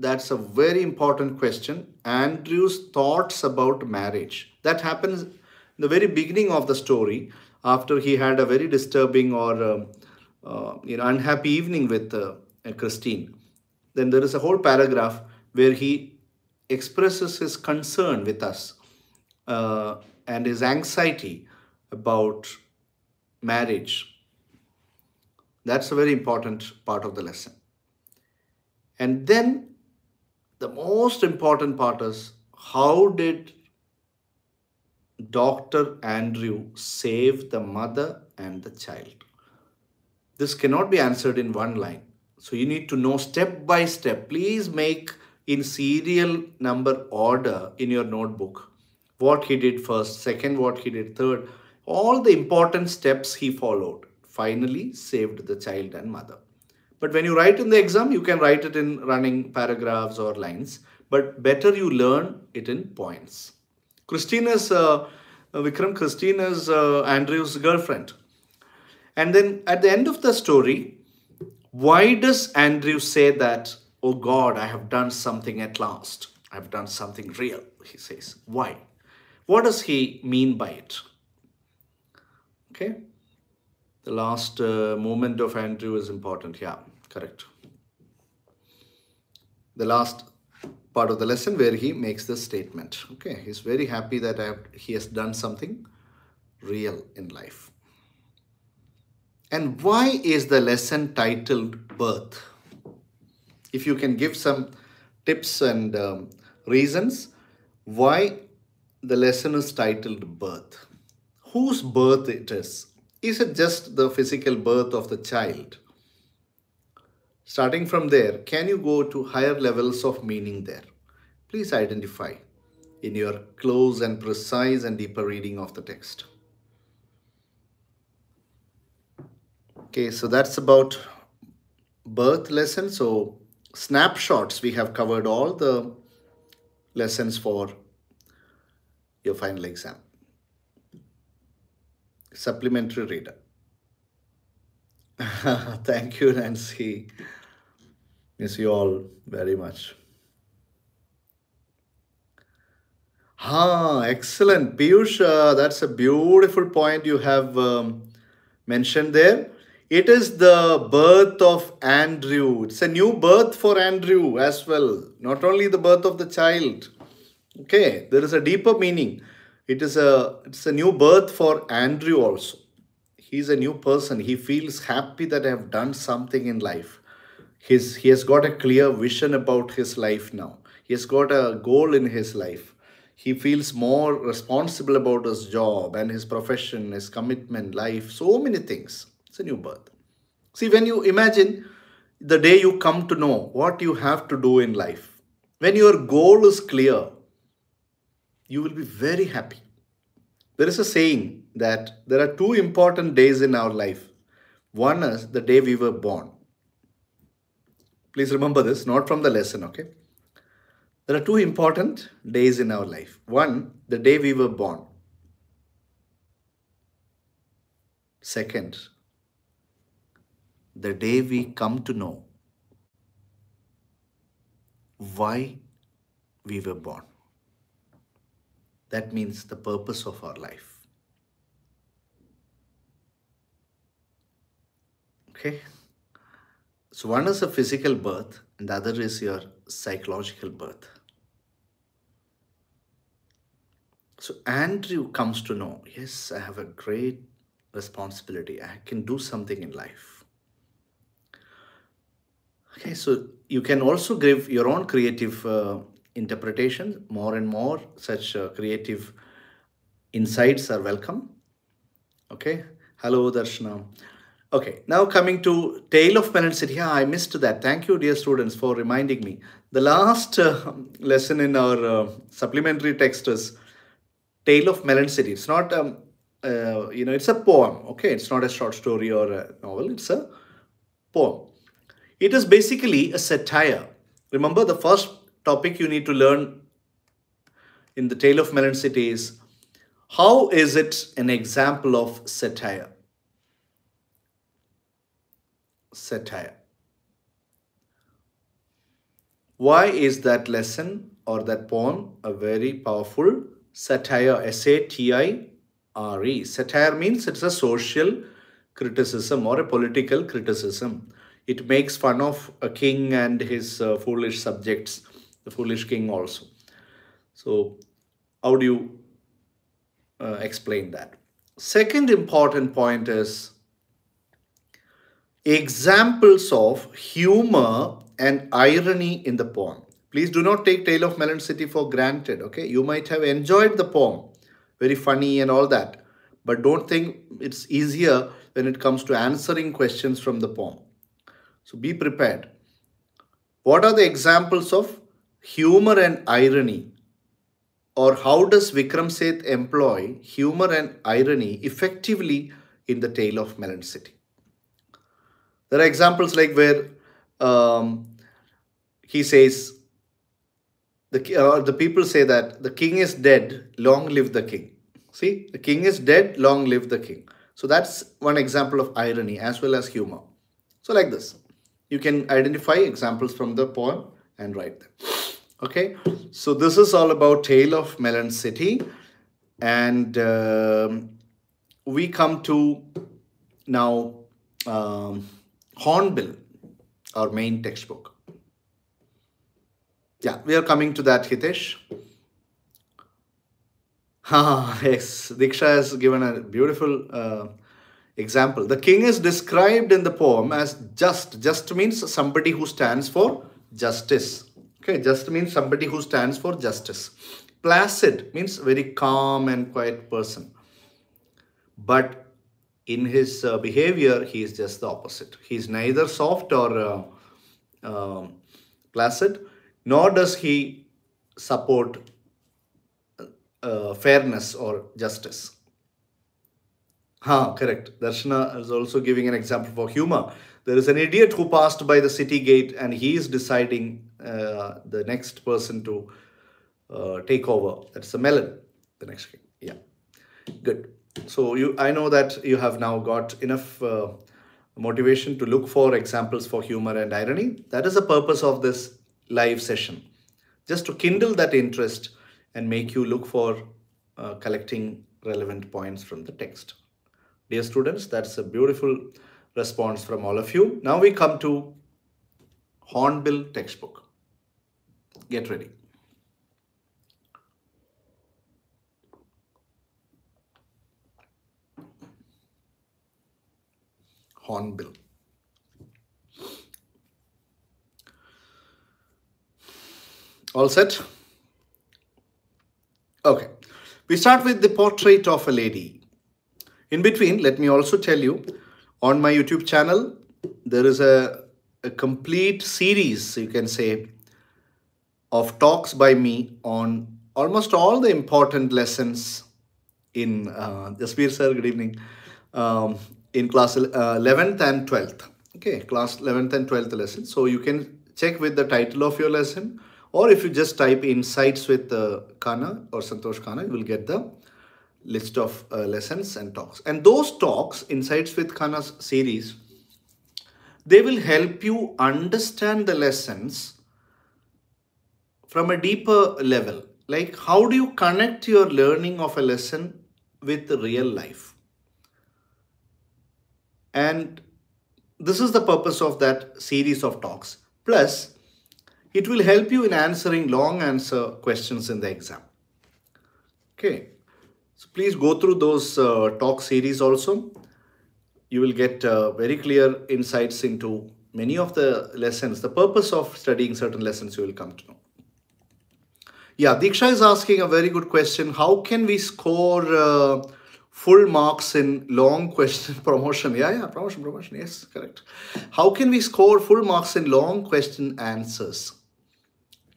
that's a very important question. Andrew's thoughts about marriage. That happens in the very beginning of the story after he had a very disturbing or uh, uh, you know unhappy evening with uh, Christine. Then there is a whole paragraph where he expresses his concern with us uh, and his anxiety about marriage. That's a very important part of the lesson. And then the most important part is how did Dr. Andrew save the mother and the child? This cannot be answered in one line. So you need to know step by step. Please make in serial number order in your notebook what he did first, second, what he did third, all the important steps he followed. Finally saved the child and mother. But when you write in the exam, you can write it in running paragraphs or lines. But better you learn it in points. Christine is, uh, uh, Vikram, Christine is uh, Andrew's girlfriend. And then at the end of the story, why does Andrew say that, oh God, I have done something at last. I've done something real, he says. Why? What does he mean by it? Okay. The last uh, moment of Andrew is important. Yeah, correct. The last part of the lesson where he makes this statement. Okay, he's very happy that have, he has done something real in life. And why is the lesson titled Birth? If you can give some tips and um, reasons why the lesson is titled Birth. Whose birth it is? Is it just the physical birth of the child? Starting from there, can you go to higher levels of meaning there? Please identify in your close and precise and deeper reading of the text. Okay, so that's about birth lesson. So snapshots, we have covered all the lessons for your final exam supplementary reader. Thank you, Nancy. Miss you all very much. Ah, excellent. Piyush, that's a beautiful point you have um, mentioned there. It is the birth of Andrew. It's a new birth for Andrew as well. Not only the birth of the child. Okay, there is a deeper meaning. It is a it's a new birth for Andrew also. He's a new person. He feels happy that I have done something in life. He's, he has got a clear vision about his life now. He has got a goal in his life. He feels more responsible about his job and his profession, his commitment, life, so many things. It's a new birth. See, when you imagine the day you come to know what you have to do in life, when your goal is clear, you will be very happy. There is a saying that there are two important days in our life. One is the day we were born. Please remember this, not from the lesson, okay? There are two important days in our life. One, the day we were born. Second, the day we come to know why we were born. That means the purpose of our life. Okay? So one is a physical birth and the other is your psychological birth. So Andrew comes to know, yes, I have a great responsibility. I can do something in life. Okay, so you can also give your own creative uh, interpretation. More and more such uh, creative insights are welcome. Okay, hello Darshana. Okay, now coming to Tale of Melon City. Yeah, I missed that. Thank you, dear students, for reminding me. The last uh, lesson in our uh, supplementary text is Tale of Melon City. It's not, um, uh, you know, it's a poem. Okay, it's not a short story or a novel. It's a poem. It is basically a satire. Remember, the first topic you need to learn in the Tale of Melon City is how is it an example of satire? satire. Why is that lesson or that poem a very powerful satire? S-A-T-I-R-E. Satire means it's a social criticism or a political criticism. It makes fun of a king and his uh, foolish subjects, the foolish king also. So how do you uh, explain that? Second important point is examples of humor and irony in the poem. Please do not take Tale of Melon City for granted, okay? You might have enjoyed the poem, very funny and all that, but don't think it's easier when it comes to answering questions from the poem. So be prepared. What are the examples of humor and irony? Or how does Vikram Seth employ humor and irony effectively in the Tale of Melon City? There are examples like where um, he says, the, uh, the people say that the king is dead, long live the king. See, the king is dead, long live the king. So that's one example of irony as well as humor. So like this, you can identify examples from the poem and write them. Okay, so this is all about Tale of Melon City. And um, we come to now um, Hornbill, our main textbook. Yeah, we are coming to that, Hitesh. Ah, yes, Diksha has given a beautiful uh, example. The king is described in the poem as just. Just means somebody who stands for justice. Okay, just means somebody who stands for justice. Placid means very calm and quiet person. But in his uh, behavior, he is just the opposite. He is neither soft or uh, uh, placid, nor does he support uh, fairness or justice. Ha, correct. Darshana is also giving an example for humor. There is an idiot who passed by the city gate and he is deciding uh, the next person to uh, take over. That's the melon, the next king. Yeah, good so you i know that you have now got enough uh, motivation to look for examples for humor and irony that is the purpose of this live session just to kindle that interest and make you look for uh, collecting relevant points from the text dear students that's a beautiful response from all of you. Now we come to Hornbill textbook. Get ready. Hornbill. All set? Okay. We start with the portrait of a lady. In between, let me also tell you, on my YouTube channel, there is a, a complete series, you can say, of talks by me on almost all the important lessons in, uh, Jasbir sir, good evening, um, in class uh, 11th and 12th. Okay, class 11th and 12th lesson. So you can check with the title of your lesson or if you just type insights with uh, Kana or Santhosh Kana, you will get the list of uh, lessons and talks. And those talks, Insights with Kana's series, they will help you understand the lessons from a deeper level. Like how do you connect your learning of a lesson with real life? And this is the purpose of that series of talks. Plus, it will help you in answering long answer questions in the exam. Okay, so please go through those uh, talk series also. You will get uh, very clear insights into many of the lessons, the purpose of studying certain lessons you will come to know. Yeah, Diksha is asking a very good question. How can we score uh, full marks in long question promotion? Yeah, yeah, promotion, promotion. Yes, correct. How can we score full marks in long question answers?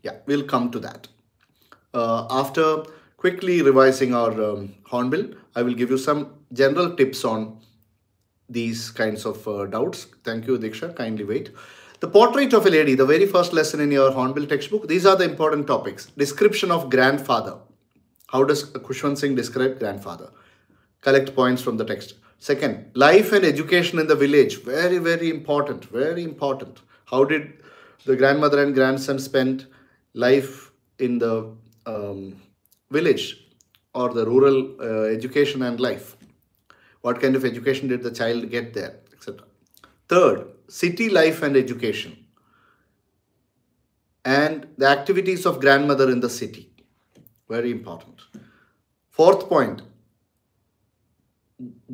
Yeah, we'll come to that. Uh, after quickly revising our um, hornbill, I will give you some general tips on these kinds of uh, doubts. Thank you, Diksha. Kindly wait. The portrait of a lady, the very first lesson in your hornbill textbook. These are the important topics. Description of grandfather. How does Khushwant Singh describe grandfather? Collect points from the text. Second, life and education in the village. Very, very important. Very important. How did the grandmother and grandson spend life in the um, village or the rural uh, education and life. What kind of education did the child get there, etc. Third, city life and education and the activities of grandmother in the city. Very important. Fourth point,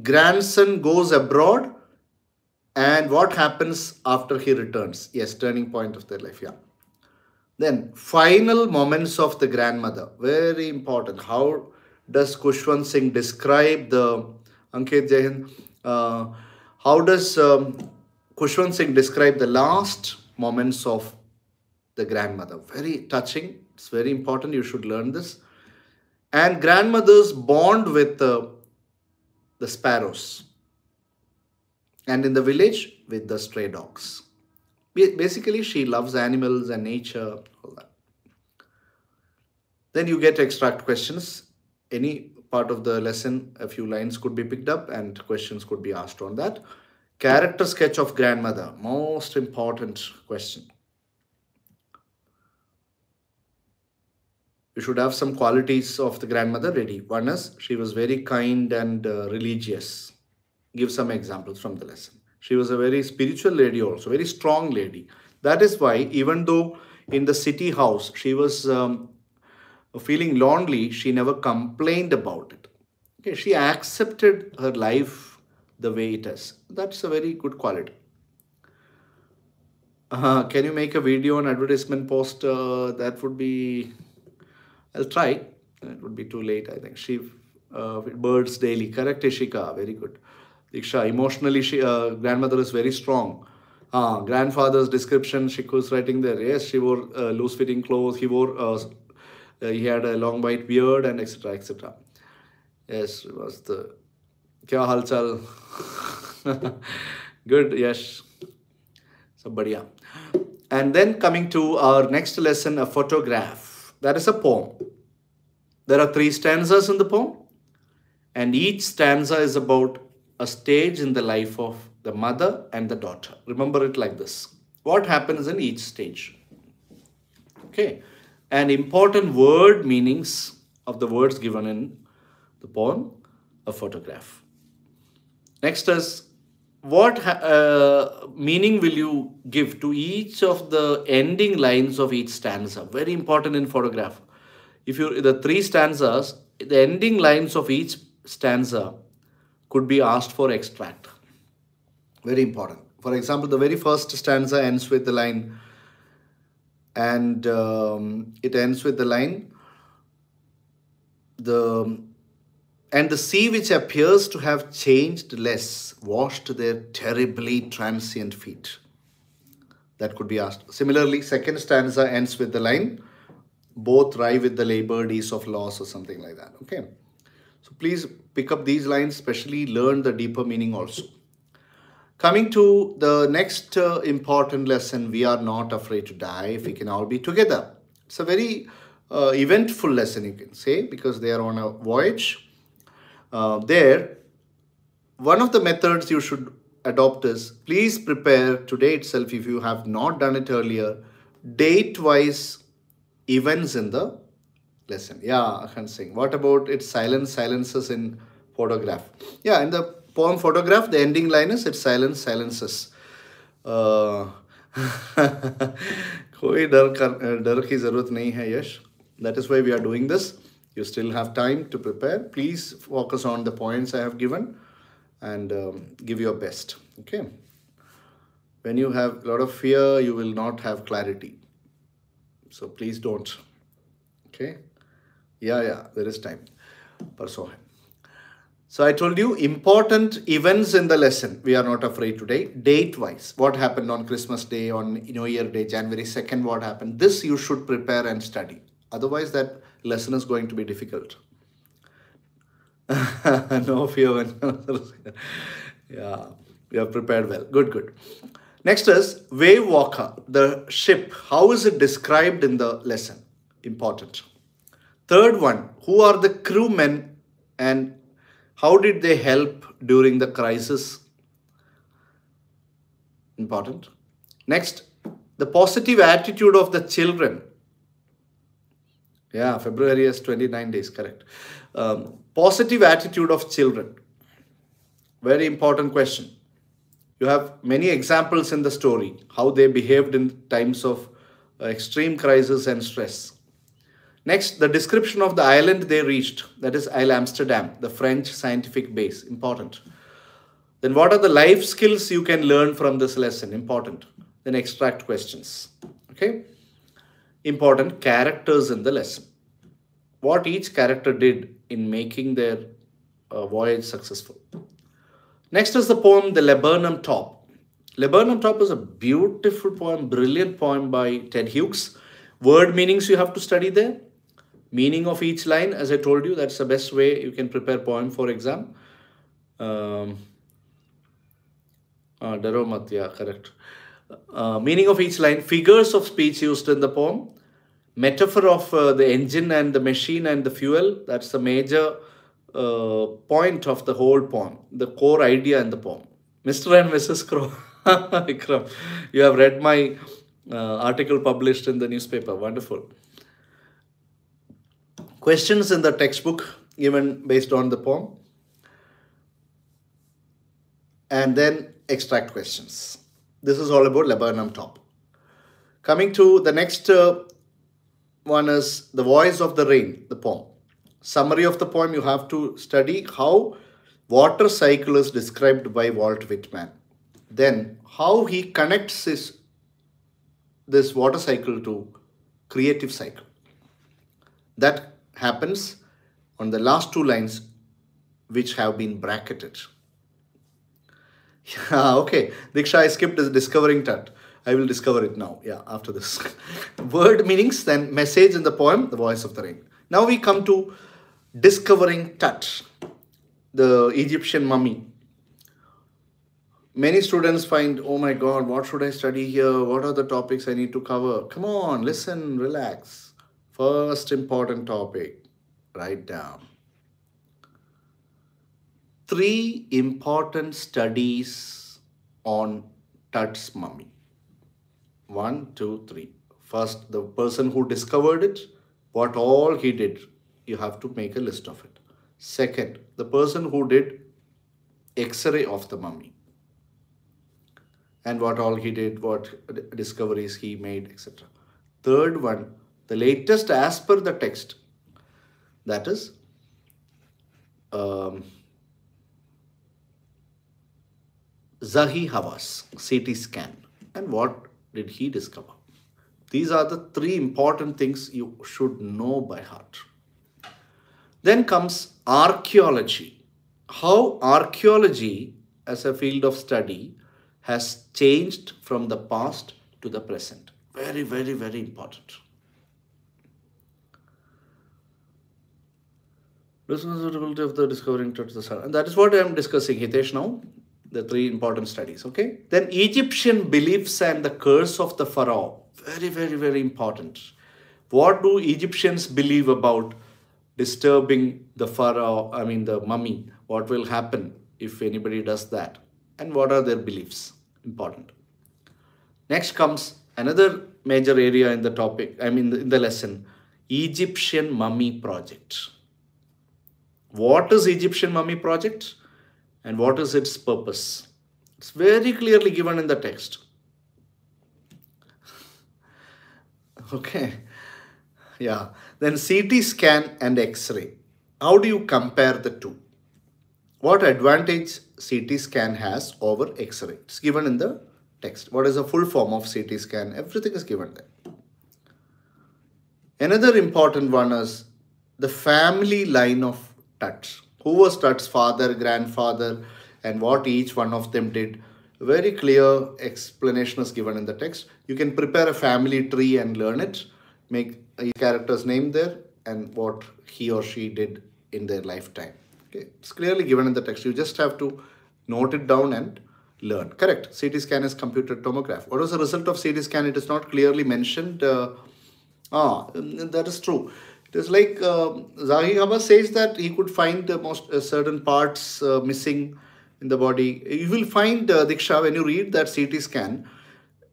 grandson goes abroad and what happens after he returns? Yes, turning point of their life, yeah. Then final moments of the grandmother, very important. How does Khushwant Singh describe the Ankit Jain? Uh, how does um, Khushwant Singh describe the last moments of the grandmother? Very touching. It's very important. You should learn this. And grandmother's bond with uh, the sparrows. And in the village, with the stray dogs. Basically, she loves animals and nature, all that. Then you get extract questions. Any part of the lesson, a few lines could be picked up and questions could be asked on that. Character sketch of grandmother, most important question. You should have some qualities of the grandmother ready. One is she was very kind and uh, religious. Give some examples from the lesson. She was a very spiritual lady also, very strong lady. That is why even though in the city house she was um, feeling lonely, she never complained about it. Okay, she accepted her life the way it is. That's a very good quality. Uh, can you make a video on advertisement post? Uh, that would be, I'll try. It would be too late, I think. She, uh, birds daily. Correct, Ishika. Very good. Diksha, emotionally, she, uh, grandmother is very strong. Uh, grandfather's description, she was writing there. Yes, she wore uh, loose-fitting clothes. He wore, uh, uh, he had a long white beard and etc. etc. Yes, it was the. Kya halchal? Good, yes. So, badhiya. And then coming to our next lesson, a photograph. That is a poem. There are three stanzas in the poem, and each stanza is about a stage in the life of the mother and the daughter. Remember it like this. What happens in each stage? Okay. And important word meanings of the words given in the poem, a photograph. Next is what uh, meaning will you give to each of the ending lines of each stanza? Very important in photograph. If you the three stanzas, the ending lines of each stanza could be asked for extract. Very important. For example, the very first stanza ends with the line, and um, it ends with the line, the and the sea which appears to have changed less washed their terribly transient feet. That could be asked. Similarly, second stanza ends with the line, both rise with the labored ease of loss or something like that. Okay. So please pick up these lines, especially learn the deeper meaning also. Coming to the next uh, important lesson, we are not afraid to die if we can all be together. It's a very uh, eventful lesson, you can say, because they are on a voyage Uh, there, one of the methods you should adopt is please prepare today itself, if you have not done it earlier, date-wise events in the lesson. Yeah, Akhan Singh. What about its silence, silences in photograph? Yeah, in the poem photograph, the ending line is it's silence, silences. Uh, कोई डर कर डर की ज़रूरत नहीं है यश that is why we are doing this you still have time to prepare. Please focus on the points I have given and um, give your best. Okay. When you have a lot of fear, you will not have clarity. So please don't. Okay. Yeah, yeah, there is time. So I told you important events in the lesson. We are not afraid today. Date wise, what happened on Christmas Day, on New Year Day, January 2nd, what happened. This you should prepare and study. Otherwise that lesson is going to be difficult. no fear. yeah, we are prepared well. Good, good. Next is Wave Walker, the ship. How is it described in the lesson? Important. Third one, who are the crewmen and how did they help during the crisis? Important. Next, the positive attitude of the children. Yeah, February is 29 days, correct. Um, positive attitude of children. Very important question. You have many examples in the story, how they behaved in times of uh, extreme crisis and stress. Next, the description of the island they reached, that is Isle Amsterdam, the French scientific base, important. Then what are the life skills you can learn from this lesson, important. Then extract questions, okay. Important characters in the lesson. What each character did in making their uh, voyage successful. Next is the poem, The Laburnum Top. Laburnum Top is a beautiful poem, brilliant poem by Ted Hughes. Word meanings you have to study there meaning of each line as i told you that's the best way you can prepare poem for exam um, uh, correct. Uh, meaning of each line, figures of speech used in the poem, metaphor of uh, the engine and the machine and the fuel, that's the major uh, point of the whole poem, the core idea in the poem. Mr. and Mrs. Crow, Ikram, you have read my uh, article published in the newspaper, wonderful questions in the textbook given based on the poem and then extract questions. This is all about Laburnum Top. Coming to the next uh, one is The Voice of the Rain, the poem. Summary of the poem, you have to study how water cycle is described by Walt Whitman. Then how he connects his, this water cycle to creative cycle. That happens on the last two lines which have been bracketed. Yeah, okay. Diksha, I skipped the discovering Tut. I will discover it now. Yeah, after this. Word meanings, then message in the poem, the voice of the rain. Now we come to discovering Tut, the Egyptian mummy. Many students find, oh my God, what should I study here? What are the topics I need to cover? Come on, listen, relax. First important topic, write down. Three important studies on Tut's mummy. One, two, three. First, the person who discovered it, what all he did, you have to make a list of it. Second, the person who did X-ray of the mummy. and what all he did, what discoveries he made, etc. Third one, the latest as per the text, that is um, Zahi Hawass CT scan. And what did he discover? These are the three important things you should know by heart. Then comes archaeology. How archaeology as a field of study has changed from the past to the present. Very, very, very important. Responsibility of the discovering truth the sun. And that is what I am discussing, Hitesh, now. The three important studies, okay? Then Egyptian beliefs and the curse of the pharaoh. Very, very, very important. What do Egyptians believe about disturbing the pharaoh, I mean the mummy? What will happen if anybody does that? And what are their beliefs? Important. Next comes another major area in the topic, I mean in the lesson, Egyptian Mummy Project. What is Egyptian Mummy Project and what is its purpose? It's very clearly given in the text. okay. Yeah. Then CT scan and X-ray. How do you compare the two? What advantage CT scan has over X-ray? It's given in the text. What is the full form of CT scan? Everything is given there. Another important one is the family line of Tuts. Who was Tut's father, grandfather, and what each one of them did. Very clear explanation is given in the text. You can prepare a family tree and learn it. Make a character's name there and what he or she did in their lifetime. Okay, it's clearly given in the text. You just have to note it down and learn. Correct. CT scan is computed tomograph. What was the result of CT scan? It is not clearly mentioned. Uh, ah, that is true. It is like uh, Zahi Hawass says that he could find the most uh, certain parts uh, missing in the body. You will find uh, Diksha when you read that CT scan.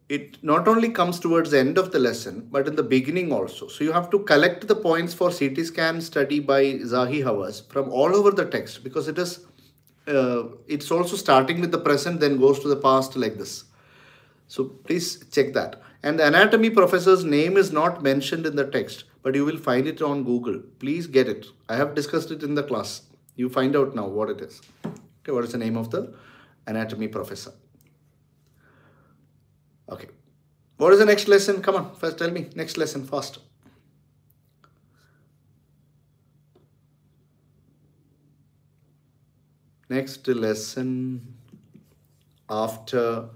It not only comes towards the end of the lesson, but in the beginning also. So you have to collect the points for CT scan study by Zahi Hawass from all over the text because it is uh, it's also starting with the present then goes to the past like this so please check that and the anatomy professor's name is not mentioned in the text but you will find it on google. Please get it. I have discussed it in the class. You find out now what it is. Okay what is the name of the anatomy professor? Okay. What is the next lesson? Come on first tell me. Next lesson fast. Next lesson. After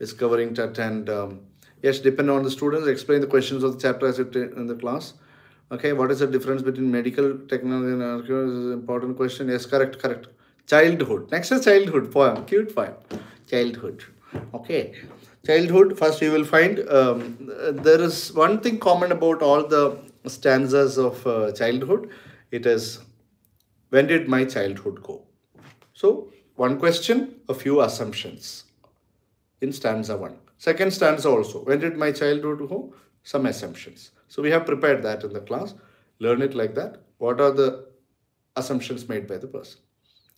discovering that and um, yes depend on the students. Explain the questions of the chapter as it in the class. Okay what is the difference between medical technology and archaeology is an important question. Yes correct correct. Childhood. Next is childhood poem. Cute poem. Childhood. Okay. Childhood first you will find um, there is one thing common about all the stanzas of uh, childhood. It is when did my childhood go? So one question, a few assumptions in stanza one. Second stanza also, when did my childhood go? Some assumptions. So we have prepared that in the class. Learn it like that. What are the assumptions made by the person?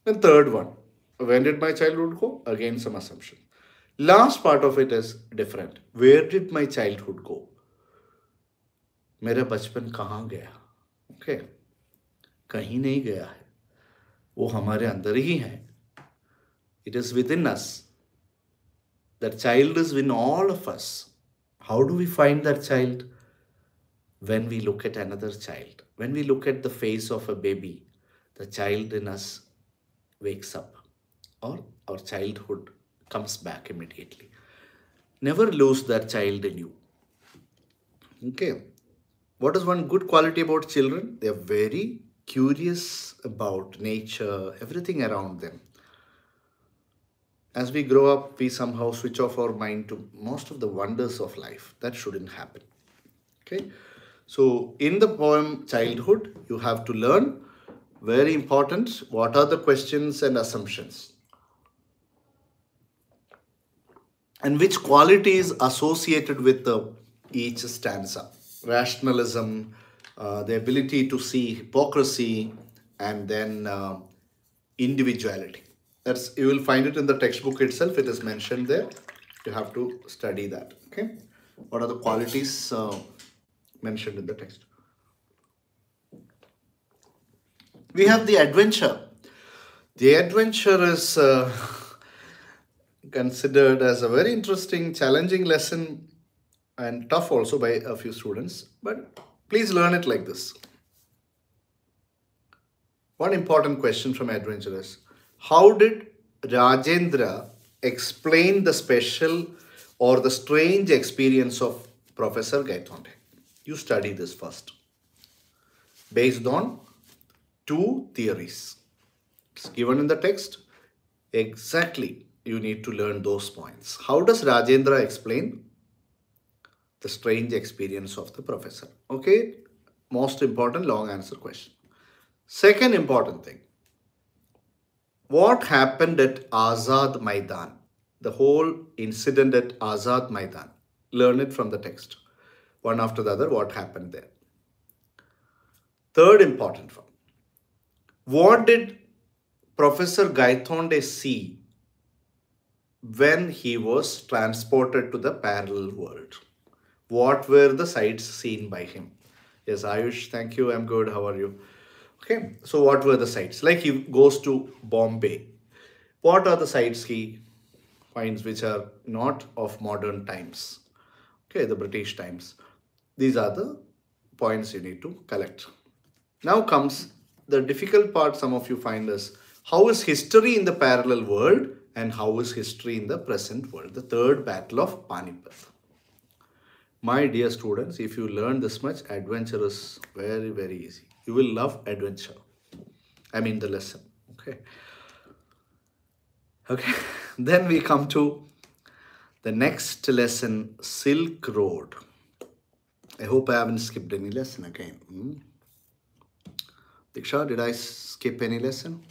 And third one, when did my childhood go? Again, some assumption. Last part of it is different. Where did my childhood go? मेरा बचपन कहाँ गया okay okay. कहीं नहीं गया है वो हमारे अंदर ही है it is with in us That child is in all of us. How do we find that child? When we look at another child, when we look at the face of a baby, the child in us wakes up or our childhood comes back immediately. Never lose that child in you. Okay. What is one good quality about children? They are very curious about nature, everything around them. As we grow up, we somehow switch off our mind to most of the wonders of life. That shouldn't happen. Okay. So in the poem Childhood, you have to learn, very important, what are the questions and assumptions. And which qualities associated with the each stanza. Rationalism, uh, the ability to see hypocrisy and then uh, individuality. That's you will find it in the textbook itself. It is mentioned there. You have to study that. Okay. What are the qualities uh, mentioned in the text? We have the adventure. The adventure is uh, considered as a very interesting, challenging lesson and tough also by a few students. But please learn it like this. One important question from adventure is, how did Rajendra explain the special or the strange experience of Professor Gaitonde? You study this first. Based on two theories. It's given in the text. Exactly, you need to learn those points. How does Rajendra explain the strange experience of the professor? Okay, most important long answer question. Second important thing. What happened at Azad Maidan? The whole incident at Azad Maidan. Learn it from the text. One after the other, what happened there. Third important one. What did Professor Gaitonde see when he was transported to the parallel world? What were the sights seen by him? Yes, Ayush, thank you. I'm good. How are you? Okay, so what were the sites? Like he goes to Bombay. What are the sites he finds which are not of modern times? Okay, the British times. These are the points you need to collect. Now comes the difficult part some of you find is how is history in the parallel world and how is history in the present world? The third battle of Panipat. My dear students, if you learn this much, adventure is very, very easy. You will love adventure. I mean the lesson. Okay. Okay. then we come to the next lesson, Silk Road. I hope I haven't skipped any lesson again. Hmm? Diksha, did I skip any lesson?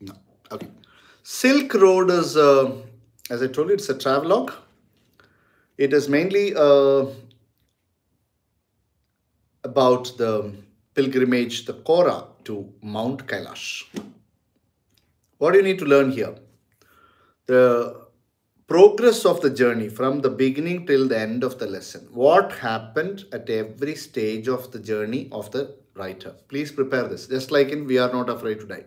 No. Okay. Silk Road is, uh, as I told you, it's a travelogue. It is mainly uh, about the pilgrimage, the Kora to Mount Kailash. What do you need to learn here? The progress of the journey from the beginning till the end of the lesson. What happened at every stage of the journey of the writer. Please prepare this. Just like in We Are Not Afraid to Die.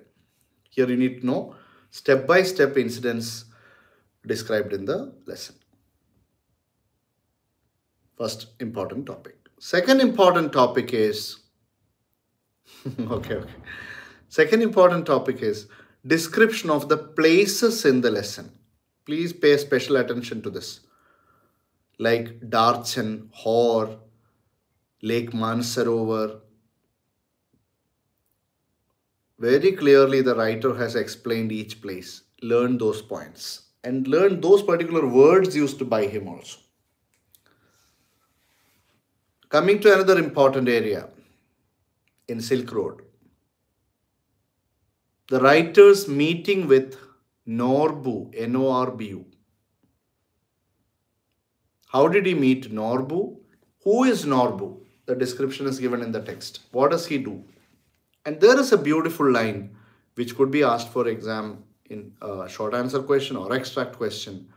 Here you need to know step-by-step -step incidents described in the lesson. First important topic. Second important topic is, okay, okay. Second important topic is description of the places in the lesson. Please pay special attention to this. Like Darchen, Hor, Lake Mansarovar, very clearly the writer has explained each place. Learn those points and learn those particular words used by him also. Coming to another important area in Silk Road. The writer's meeting with Norbu, N-O-R-B-U. How did he meet Norbu? Who is Norbu? The description is given in the text. What does he do? And there is a beautiful line which could be asked for exam in a short answer question or extract question.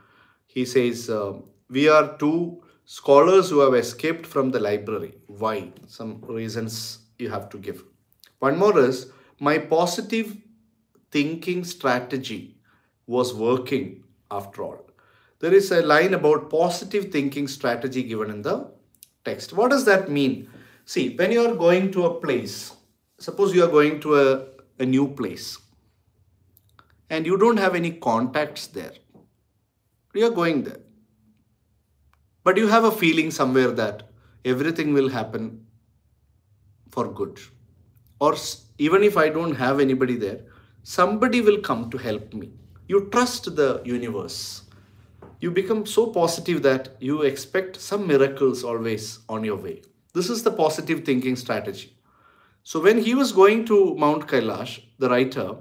He says, uh, we are two scholars who have escaped from the library. Why? Some reasons you have to give. One more is, my positive thinking strategy was working after all. There is a line about positive thinking strategy given in the text. What does that mean? See, when you are going to a place, suppose you are going to a, a new place and you don't have any contacts there. You are going there. But you have a feeling somewhere that everything will happen for good. Or even if I don't have anybody there, somebody will come to help me. You trust the universe. You become so positive that you expect some miracles always on your way. This is the positive thinking strategy. So when he was going to Mount Kailash, the writer,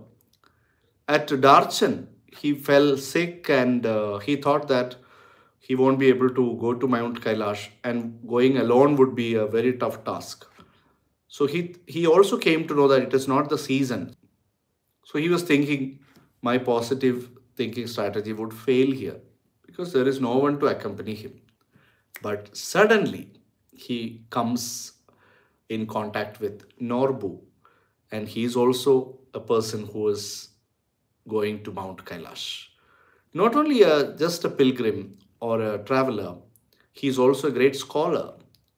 at Darchen, he fell sick and uh, he thought that he won't be able to go to Mount Kailash and going alone would be a very tough task. So he, he also came to know that it is not the season. So he was thinking my positive thinking strategy would fail here because there is no one to accompany him. But suddenly he comes in contact with Norbu, and he is also a person who is going to Mount Kailash. Not only a, just a pilgrim or a traveler, he is also a great scholar.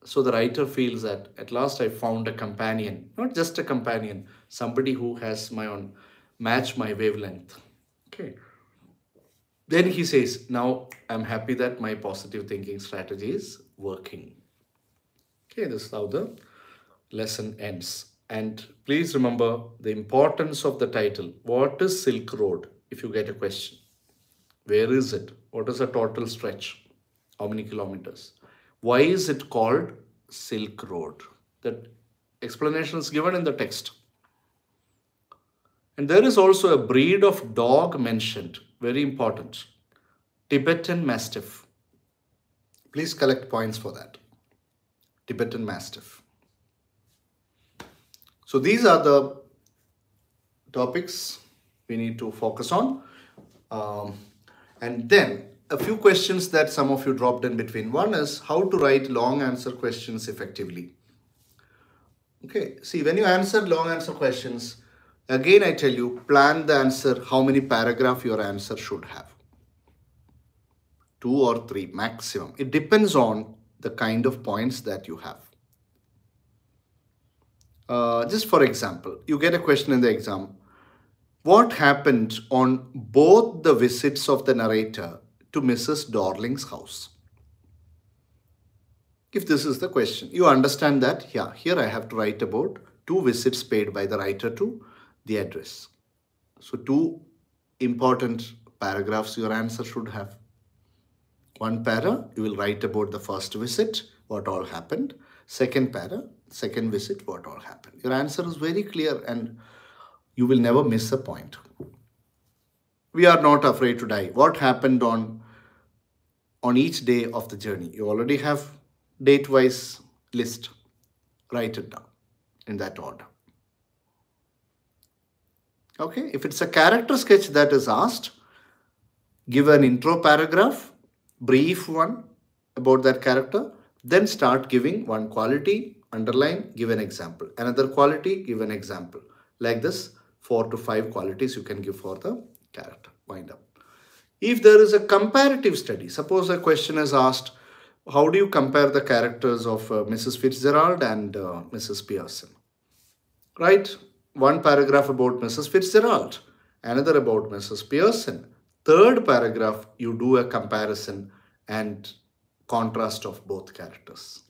So the writer feels that at last I found a companion, not just a companion, somebody who has my own match my wavelength. Okay. Then he says, now I'm happy that my positive thinking strategy is working. Okay, this is how the lesson ends. And please remember the importance of the title. What is Silk Road? If you get a question. Where is it? What is the total stretch? How many kilometers? Why is it called Silk Road? That explanation is given in the text. And there is also a breed of dog mentioned, very important. Tibetan Mastiff. Please collect points for that. Tibetan Mastiff. So these are the topics we need to focus on. Um, and then a few questions that some of you dropped in between. One is how to write long answer questions effectively. Okay, see when you answer long answer questions, again I tell you, plan the answer, how many paragraph your answer should have. Two or three maximum. It depends on the kind of points that you have. Uh, just for example, you get a question in the exam. What happened on both the visits of the narrator to Mrs. Dorling's house? If this is the question, you understand that, yeah, here I have to write about two visits paid by the writer to the address. So two important paragraphs your answer should have. One para, you will write about the first visit, what all happened. Second para, second visit, what all happened. Your answer is very clear and you will never miss a point. We are not afraid to die. What happened on, on each day of the journey? You already have date-wise list. Write it down in that order. Okay, if it's a character sketch that is asked, give an intro paragraph, brief one about that character, then start giving one quality, underline, give an example. Another quality, give an example. Like this, four to five qualities you can give for the character. Wind up. If there is a comparative study, suppose a question is asked, how do you compare the characters of uh, Mrs. Fitzgerald and uh, Mrs. Pearson? Right? One paragraph about Mrs. Fitzgerald, another about Mrs. Pearson. Third paragraph, you do a comparison and contrast of both characters.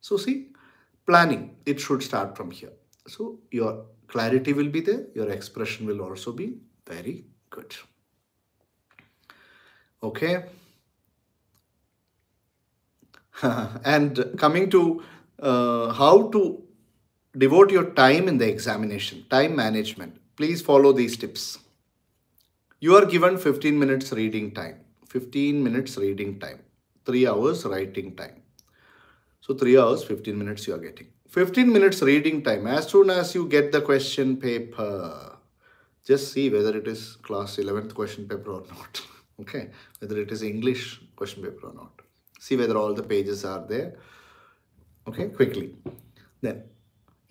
So see, planning, it should start from here. So your clarity will be there, your expression will also be very good. Okay. and coming to uh, how to devote your time in the examination, time management, please follow these tips. You are given 15 minutes reading time, 15 minutes reading time, 3 hours writing time. So 3 hours, 15 minutes you are getting. 15 minutes reading time. As soon as you get the question paper, just see whether it is class 11th question paper or not. okay, whether it is English question paper or not. See whether all the pages are there. Okay, quickly. Then,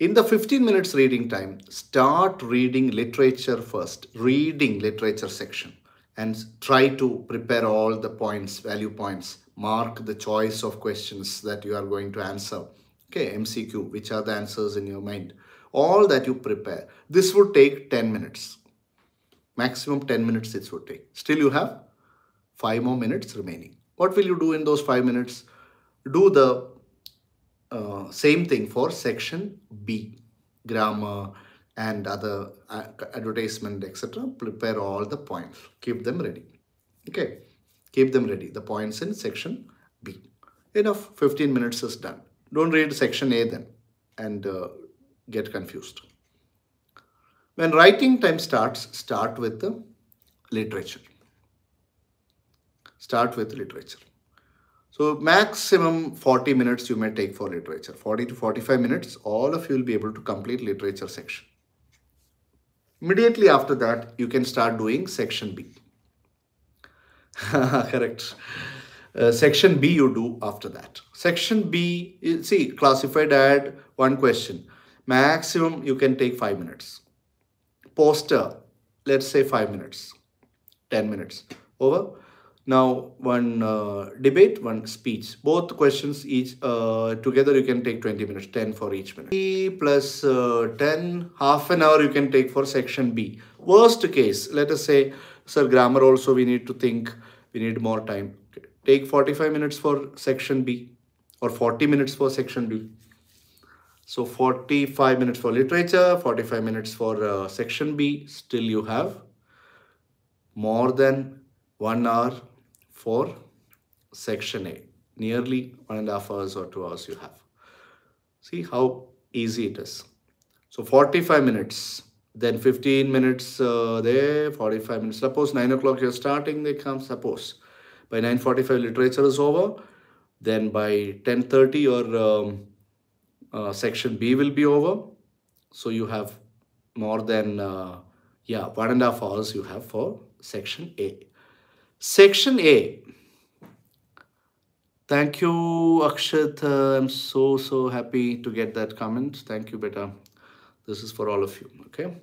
in the 15 minutes reading time, start reading literature first. Reading literature section and try to prepare all the points, value points. Mark the choice of questions that you are going to answer. Okay, MCQ, which are the answers in your mind. All that you prepare. This would take 10 minutes. Maximum 10 minutes it would take. Still you have 5 more minutes remaining. What will you do in those 5 minutes? Do the uh, same thing for section B. Grammar and other uh, advertisement, etc. Prepare all the points. Keep them ready. Okay. Keep them ready. The points in section B. Enough. 15 minutes is done. Don't read section A then and uh, get confused. When writing time starts, start with the literature. Start with literature. So maximum 40 minutes you may take for literature. 40 to 45 minutes, all of you will be able to complete literature section. Immediately after that, you can start doing section B. Correct. Uh, section B you do after that. Section B, see, classified add one question. Maximum you can take five minutes. Poster, let's say five minutes, 10 minutes. Over. Now, one uh, debate, one speech. Both questions each uh, together you can take 20 minutes, 10 for each minute. Plus uh, 10, half an hour you can take for section B. Worst case, let us say, sir, grammar also we need to think, we need more time. Take 45 minutes for section B or 40 minutes for section B. So 45 minutes for literature, 45 minutes for uh, section B. Still you have more than one hour for section A. Nearly one and a half hours or two hours you have. See how easy it is. So 45 minutes, then 15 minutes uh, there, 45 minutes. Suppose 9 o'clock you're starting, they come, suppose. By 9.45 literature is over. Then by 10.30 your um, uh, section B will be over. So you have more than, uh, yeah, one and a half hours you have for section A. Section A. Thank you, Akshat. I'm so, so happy to get that comment. Thank you, beta. This is for all of you, okay?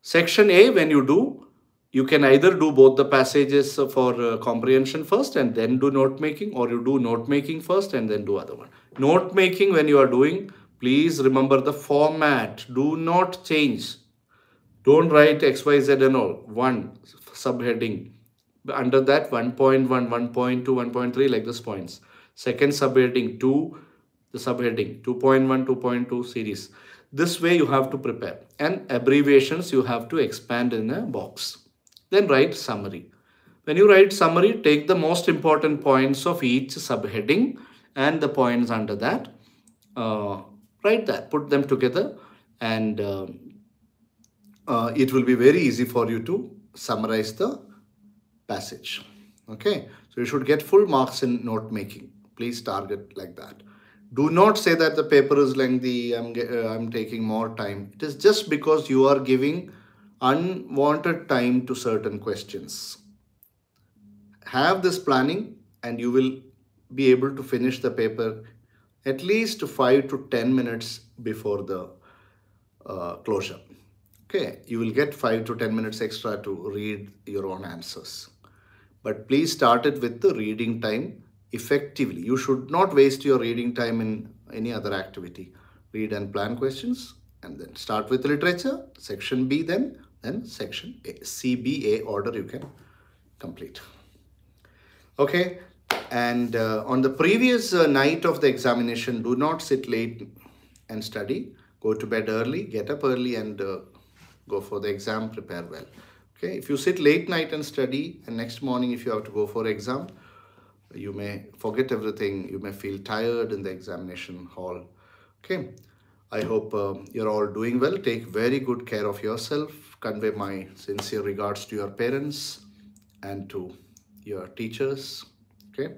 Section A, when you do, you can either do both the passages for uh, comprehension first and then do note making or you do note making first and then do other one. Note making when you are doing, please remember the format. Do not change. Don't write XYZ and all. One subheading under that 1.1, 1.2, 1.3 like this points. Second subheading 2, the subheading 2.1, 2.2 series. This way you have to prepare and abbreviations you have to expand in a box. Then write summary. When you write summary, take the most important points of each subheading and the points under that. Uh, write that, put them together and uh, uh, it will be very easy for you to summarize the passage. Okay, so you should get full marks in note making. Please target like that. Do not say that the paper is lengthy, I'm, uh, I'm taking more time. It is just because you are giving unwanted time to certain questions. Have this planning and you will be able to finish the paper at least 5 to 10 minutes before the uh, closure. Okay, you will get 5 to 10 minutes extra to read your own answers but please start it with the reading time effectively. You should not waste your reading time in any other activity. Read and plan questions and then start with literature, section B then, then section A, CBA order you can complete. Okay, and uh, on the previous uh, night of the examination, do not sit late and study. Go to bed early, get up early and uh, go for the exam, prepare well. Okay, if you sit late night and study and next morning if you have to go for exam, you may forget everything. You may feel tired in the examination hall. Okay, I hope uh, you're all doing well. Take very good care of yourself. Convey my sincere regards to your parents and to your teachers. Okay,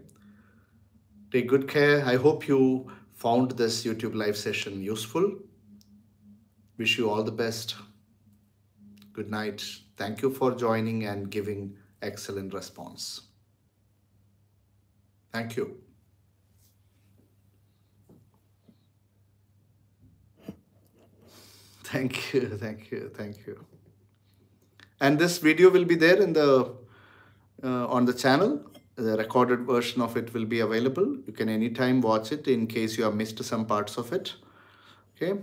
take good care. I hope you found this YouTube live session useful. Wish you all the best. Good night. Thank you for joining and giving excellent response. Thank you. Thank you, thank you, thank you. And this video will be there in the uh, on the channel. The recorded version of it will be available. You can anytime watch it in case you have missed some parts of it. Okay.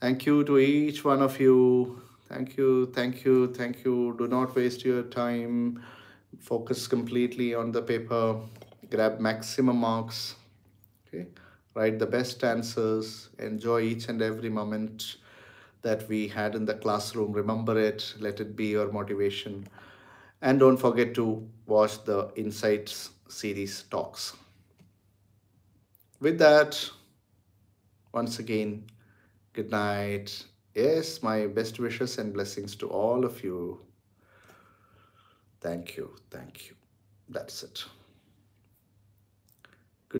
Thank you to each one of you. Thank you, thank you, thank you. Do not waste your time. Focus completely on the paper. Grab maximum marks. Okay. Write the best answers. Enjoy each and every moment that we had in the classroom. Remember it. Let it be your motivation. And don't forget to watch the Insights series talks. With that, once again, good night Yes, my best wishes and blessings to all of you. Thank you. Thank you. That's it.